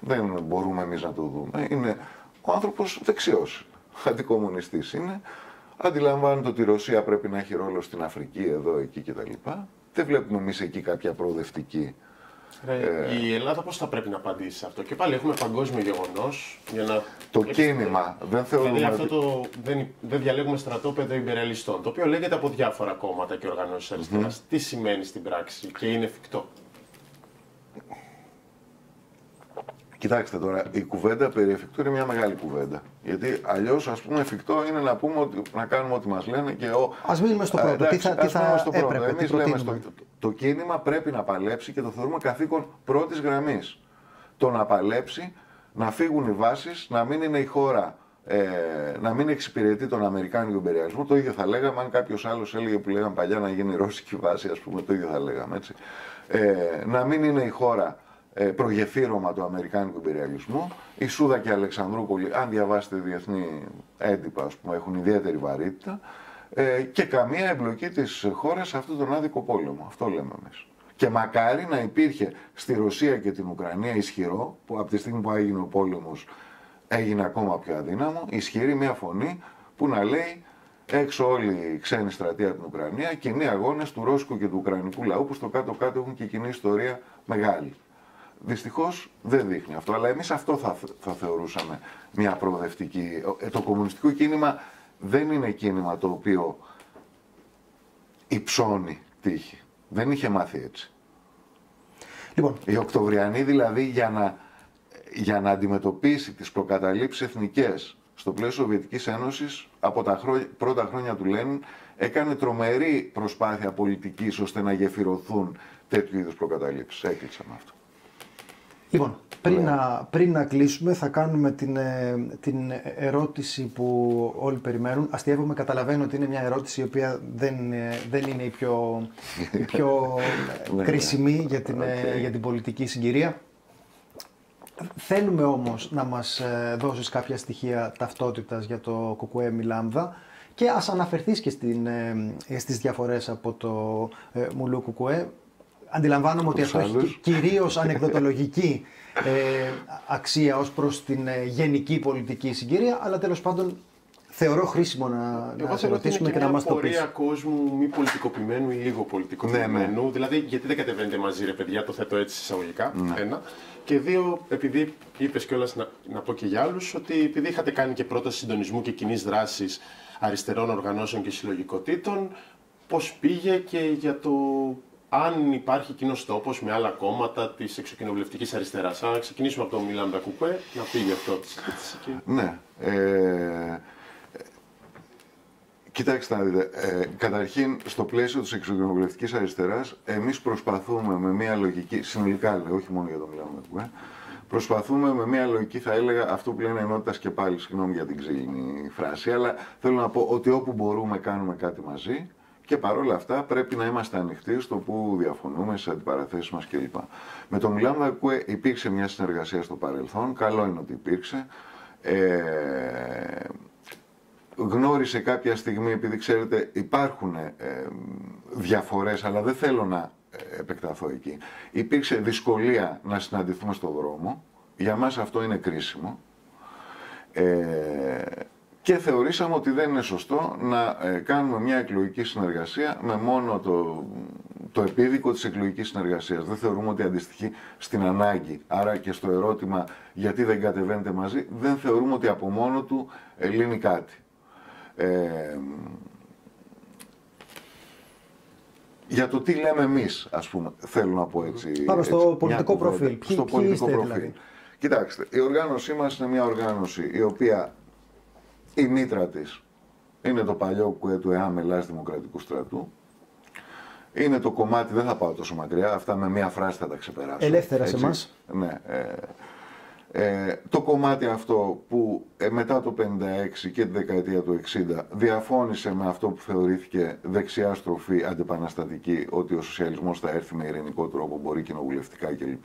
Δεν μπορούμε εμείς να το δούμε. Είναι ο άνθρωπος δεξιός, αντικομουνιστής είναι. Αντιλαμβάνεται ότι η Ρωσία πρέπει να έχει ρόλο στην Αφρική, εδώ, εκεί κτλ. Δεν βλέπουμε εμείς εκεί κάποια προοδευτική ε, η Ελλάδα πώς θα πρέπει να απαντήσει σε αυτό; Και πάλι έχουμε παγκόσμιο γεγονός για να. Το κίνημα. Δεν θεωρούμε. Δηλαδή αυτό το. Δεν, δεν διαλέγουμε στρατόπεδο υπεραλιστών. Το οποίο λέγεται από διάφορα κόμματα και οργανώσεις αριστεράς. Τι σημαίνει στην πράξη και είναι εφικτό; Κοιτάξτε τώρα, η κουβέντα περί εφικτού είναι μια μεγάλη κουβέντα. Γιατί αλλιώς, ας πούμε, εφικτό είναι να πούμε ότι να κάνουμε ό,τι μας λένε και ο. Α μείνουμε στο πρώτο. τι θα, τι θα στο πρώτο. Εμείς λέμε στο, το, το κίνημα πρέπει να παλέψει και το θεωρούμε καθήκον πρώτης γραμμής. Το να παλέψει, να φύγουν οι βάσεις, να μην είναι η χώρα ε, να μην εξυπηρετεί τον Αμερικάνικο υπεριαλισμό. Το ίδιο θα λέγαμε αν κάποιος άλλος έλεγε που λέγαμε παλιά να γίνει ρώσικη βάση, ας πούμε, το ίδιο θα λέγαμε έτσι. Ε, να μην είναι η χώρα ε, προγεφύρωμα του Αμερικάνικου υπεριαλισμού. Η Σούδα και η Αλεξανδρούπολη, αν διαβάσετε διεθνή έντυπα, ας πούμε, έχουν ιδιαίτερη βαρύτητα ε, και καμία εμπλοκή της χώρας σε αυτόν τον άδικο πόλεμο. Αυτό λέμε εμείς. Και μακάρι να υπήρχε στη Ρωσία και την Ουκρανία ισχυρό, που από τη στιγμή που έγινε ο πόλεμος έγινε ακόμα πιο αδύναμο, ισχυρή μια φωνή που να λέει έξω όλη η ξένη στρατεία από την Ουκρανία, κοινοί αγώνες του Ρώσικου και του Ουκρανικού λαού που στο κάτω-κάτω έχουν και κοινή ιστορία μεγάλη. Δυστυχώς δεν δείχνει αυτό, αλλά εμείς αυτό θα, θα θεωρούσαμε μια προοδευτική. Ε, το κομμουνιστικό κίνημα δεν είναι κίνημα το οποίο υψώνει τύχη. Δεν είχε μάθει έτσι. Λοιπόν. Οι Οκτωβριανοί δηλαδή για να, για να αντιμετωπίσει τις προκαταλήψεις εθνικές στο πλαίσιο Σοβιετικής Ένωσης από τα πρώτα χρόνια του Λένιν έκανε τρομερή προσπάθεια πολιτικής ώστε να γεφυρωθούν τέτοιου είδους προκαταλήψεις. Έκλεισα με αυτό. Λοιπόν, πριν, να, πριν να κλείσουμε θα κάνουμε την, ε, την ερώτηση που όλοι περιμένουν. Αστειεύομαι, καταλαβαίνω ότι είναι μια ερώτηση η οποία δεν, ε, δεν είναι η πιο, η πιο ναι, ναι. κρίσιμη για την, ε, για την πολιτική συγκυρία. Θέλουμε όμως να μας δώσεις κάποια στοιχεία ταυτότητας για το Κουκουέ Μιλάμδα και ας αναφερθείς και στην, στις διαφορές από το Μουλού Κουκουέ Αντιλαμβάνομαι ότι αυτό έχει κυρίως ανεκδοτολογική ε, αξία ως προς την ε, γενική πολιτική συγκυρία, αλλά τέλος πάντων θεωρώ χρήσιμο να, Εγώ να σε ρωτήσουμε και, και να μας το πεις. Είναι κόσμου μη πολιτικοποιημένου ή λίγο πολιτικοποιημένου. Ναι, ναι. Δηλαδή, γιατί δεν κατεβαίνετε μαζί, ρε παιδιά, το θέτω έτσι εισαγωγικά. Ναι. Ένα. Και δύο, επειδή είπες κιόλας να, να πω και για άλλους, ότι επειδή είχατε κάνει και πρόταση συντονισμού και κοινή δράση αριστερών οργανώσεων και συλλογικότητων, πώς πήγε και για το αν υπάρχει κοινός τόπο με άλλα κόμματα της εξοκοινοβουλευτικής αριστεράς. Αν ξεκινήσουμε από το Μιλάντα Κουπέ, να φύγει αυτό τη συζήτηση. Ναι. Ε, Κοιτάξτε να δείτε, ε, καταρχήν στο πλαίσιο της εξοκοινοβουλευτικής αριστεράς εμείς προσπαθούμε με μια λογική, συνολικά λέω, όχι μόνο για το Μιλάνο Κουπέ, προσπαθούμε με μια λογική θα έλεγα αυτό που λένε ενότητας και πάλι, συγγνώμη για την ξύλινη φράση, αλλά θέλω να πω ότι όπου μπορούμε κάνουμε κάτι μαζί, και παρόλα αυτά πρέπει να είμαστε ανοιχτοί στο που διαφωνούμε, στι αντιπαραθέσεις μας κλπ. Με τον Μιλάνο Ακουέ υπήρξε μια συνεργασία στο παρελθόν. Καλό είναι ότι υπήρξε. Ε, γνώρισε κάποια στιγμή, επειδή ξέρετε υπάρχουν ε, διαφορές, αλλά δεν θέλω να ε, επεκταθώ εκεί. Υπήρξε δυσκολία να συναντηθούμε στον δρόμο. Για μας αυτό είναι κρίσιμο. Ε, και θεωρήσαμε ότι δεν είναι σωστό να ε, κάνουμε μια εκλογική συνεργασία με μόνο το, το επίδικο της εκλογικής συνεργασίας. Δεν θεωρούμε ότι αντιστοιχεί στην ανάγκη. Άρα και στο ερώτημα γιατί δεν κατεβαίνετε μαζί, δεν θεωρούμε ότι από μόνο του λύνει κάτι. Ε, για το τι λέμε εμείς, ας πούμε, θέλω να πω έτσι. Πάμε στο πολιτικό προφίλ. στο πολιτικό προφίλ. Δηλαδή; Κοιτάξτε, η οργάνωσή μας είναι μια οργάνωση η οποία η μήτρα της είναι το παλιό κουέ του ΕΑΜ Ελλάς Δημοκρατικού Στρατού. Είναι το κομμάτι, δεν θα πάω τόσο μακριά, αυτά με μία φράση θα τα ξεπεράσω. Ελεύθερα σε εμάς. Ναι. Ε, ε, το κομμάτι αυτό που ε, μετά το 56 και τη δεκαετία του 60 διαφώνησε με αυτό που θεωρήθηκε δεξιά στροφή αντιπαναστατική ότι ο σοσιαλισμός θα έρθει με ειρηνικό τρόπο, μπορεί κοινοβουλευτικά κλπ.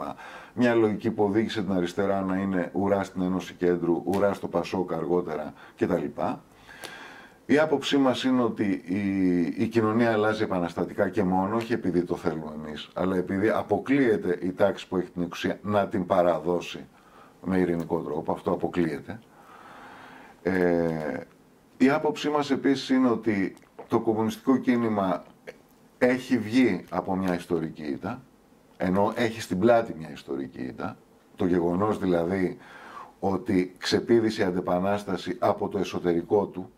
Μια λογική που οδήγησε την αριστερά να είναι ουρά στην Ένωση Κέντρου, ουρά στο Πασόκ αργότερα κτλ. Η άποψή μας είναι ότι η, η κοινωνία αλλάζει επαναστατικά και μόνο, όχι επειδή το θέλουμε εμείς, αλλά επειδή αποκλείεται η τάξη που έχει την εξουσία να την παραδώσει με ειρηνικό τρόπο, αυτό αποκλείεται. Ε, η άποψή μας επίσης είναι ότι το κομμουνιστικό κίνημα έχει βγει από μια ιστορική ήττα, ενώ έχει στην πλάτη μια ιστορική ήττα, το γεγονός δηλαδή ότι ξεπίδησε η αντεπανάσταση από το εσωτερικό του,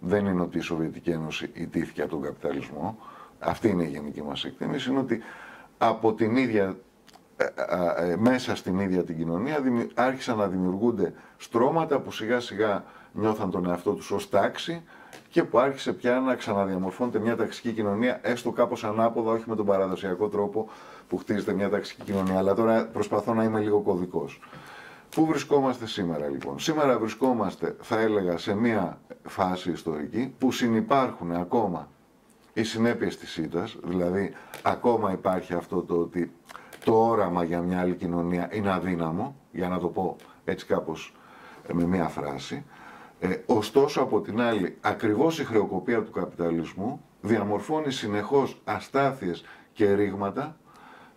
δεν είναι ότι η Σοβιετική Ένωση ιτήθηκε από τον καπιταλισμό, αυτή είναι η γενική μας εκτίμηση, είναι ότι από την ίδια ε, ε, ε, μέσα στην ίδια την κοινωνία άρχισαν να δημιουργούνται στρώματα που σιγά σιγά νιώθαν τον εαυτό τους ως τάξη και που άρχισε πια να ξαναδιαμορφώνεται μια ταξική κοινωνία, έστω κάπως ανάποδα, όχι με τον παραδοσιακό τρόπο που χτίζεται μια ταξική κοινωνία. Αλλά τώρα προσπαθώ να είμαι λίγο κωδικός. Πού βρισκόμαστε σήμερα λοιπόν; Σήμερα βρισκόμαστε, θα έλεγα, σε μια φάση ιστορική που συνυπάρχουν ακόμα οι συνέπειες της ΣΥΤΑΣ, δηλαδή ακόμα υπάρχει αυτό το ότι το όραμα για μια άλλη κοινωνία είναι αδύναμο, για να το πω έτσι κάπως ε, με μία φράση. Ε, ωστόσο, από την άλλη, ακριβώς η χρεοκοπία του καπιταλισμού διαμορφώνει συνεχώς αστάθειες και ρήγματα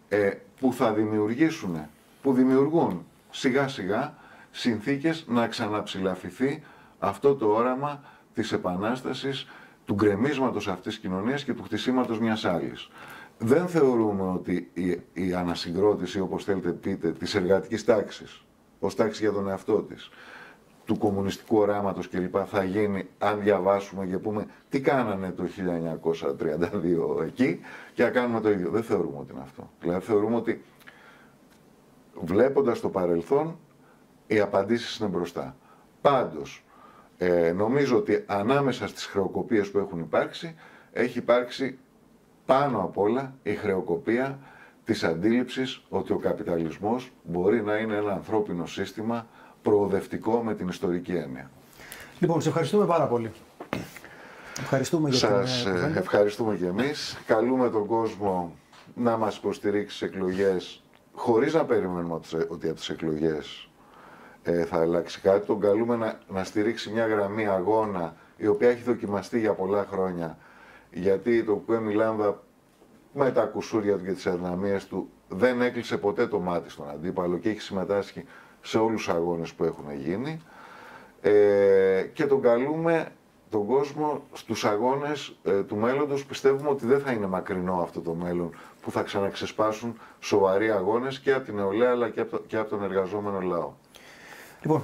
ε, που θα δημιουργήσουν, που δημιουργούν σιγά σιγά συνθήκες να ξαναψηλαφηθεί αυτό το όραμα της επανάστασης, του γκρεμίσματος αυτής της κοινωνίας και του χτισήματος μιας άλλης δεν θεωρούμε ότι η, η ανασυγκρότηση, όπως θέλετε πείτε, της εργατικής τάξης, ως τάξη για τον εαυτό της, του κομμουνιστικού οράματος κλπ. θα γίνει αν διαβάσουμε και πούμε τι κάνανε το 1932 εκεί και να κάνουμε το ίδιο. Δεν θεωρούμε ότι είναι αυτό. Δηλαδή θεωρούμε ότι βλέποντας το παρελθόν οι απαντήσεις είναι μπροστά. Πάντως, ε, νομίζω ότι ανάμεσα στις χρεοκοπίες που έχουν υπάρξει έχει υπάρξει πάνω απ' όλα η χρεοκοπία της αντίληψης ότι ο καπιταλισμός μπορεί να είναι ένα ανθρώπινο σύστημα προοδευτικό με την ιστορική έννοια. Λοιπόν, σε ευχαριστούμε πάρα πολύ. Ευχαριστούμε για Σας την... Ε, ευχαριστούμε και εμείς. Καλούμε τον κόσμο να μας υποστηρίξει στις εκλογές χωρίς να περιμένουμε ότι από τις εκλογές ε, θα αλλάξει κάτι. Τον καλούμε να, να στηρίξει μια γραμμή αγώνα η οποία έχει δοκιμαστεί για πολλά χρόνια γιατί το ΚΟΕ Μιλάνδα με τα κουσούρια του και τις αδυναμίες του δεν έκλεισε ποτέ το μάτι στον αντίπαλο και έχει συμμετάσχει σε όλους τους αγώνες που έχουν γίνει. Ε, και τον καλούμε τον κόσμο στους αγώνες ε, του μέλλοντος. Πιστεύουμε ότι δεν θα είναι μακρινό αυτό το μέλλον που θα ξαναξεσπάσουν σοβαροί αγώνες και από την νεολαία αλλά και από, και από τον εργαζόμενο λαό. Λοιπόν,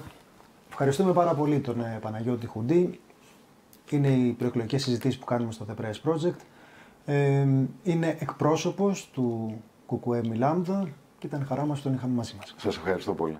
ευχαριστούμε πάρα πολύ τον ε, Παναγιώτη Χουντή είναι οι προεκλογικές συζητήσεις που κάνουμε στο The Press Project. Ε, είναι εκπρόσωπος του ΚΚΕ Μιλάνδα και ήταν χαρά μας που τον είχαμε μαζί μας. Σας ευχαριστώ πολύ.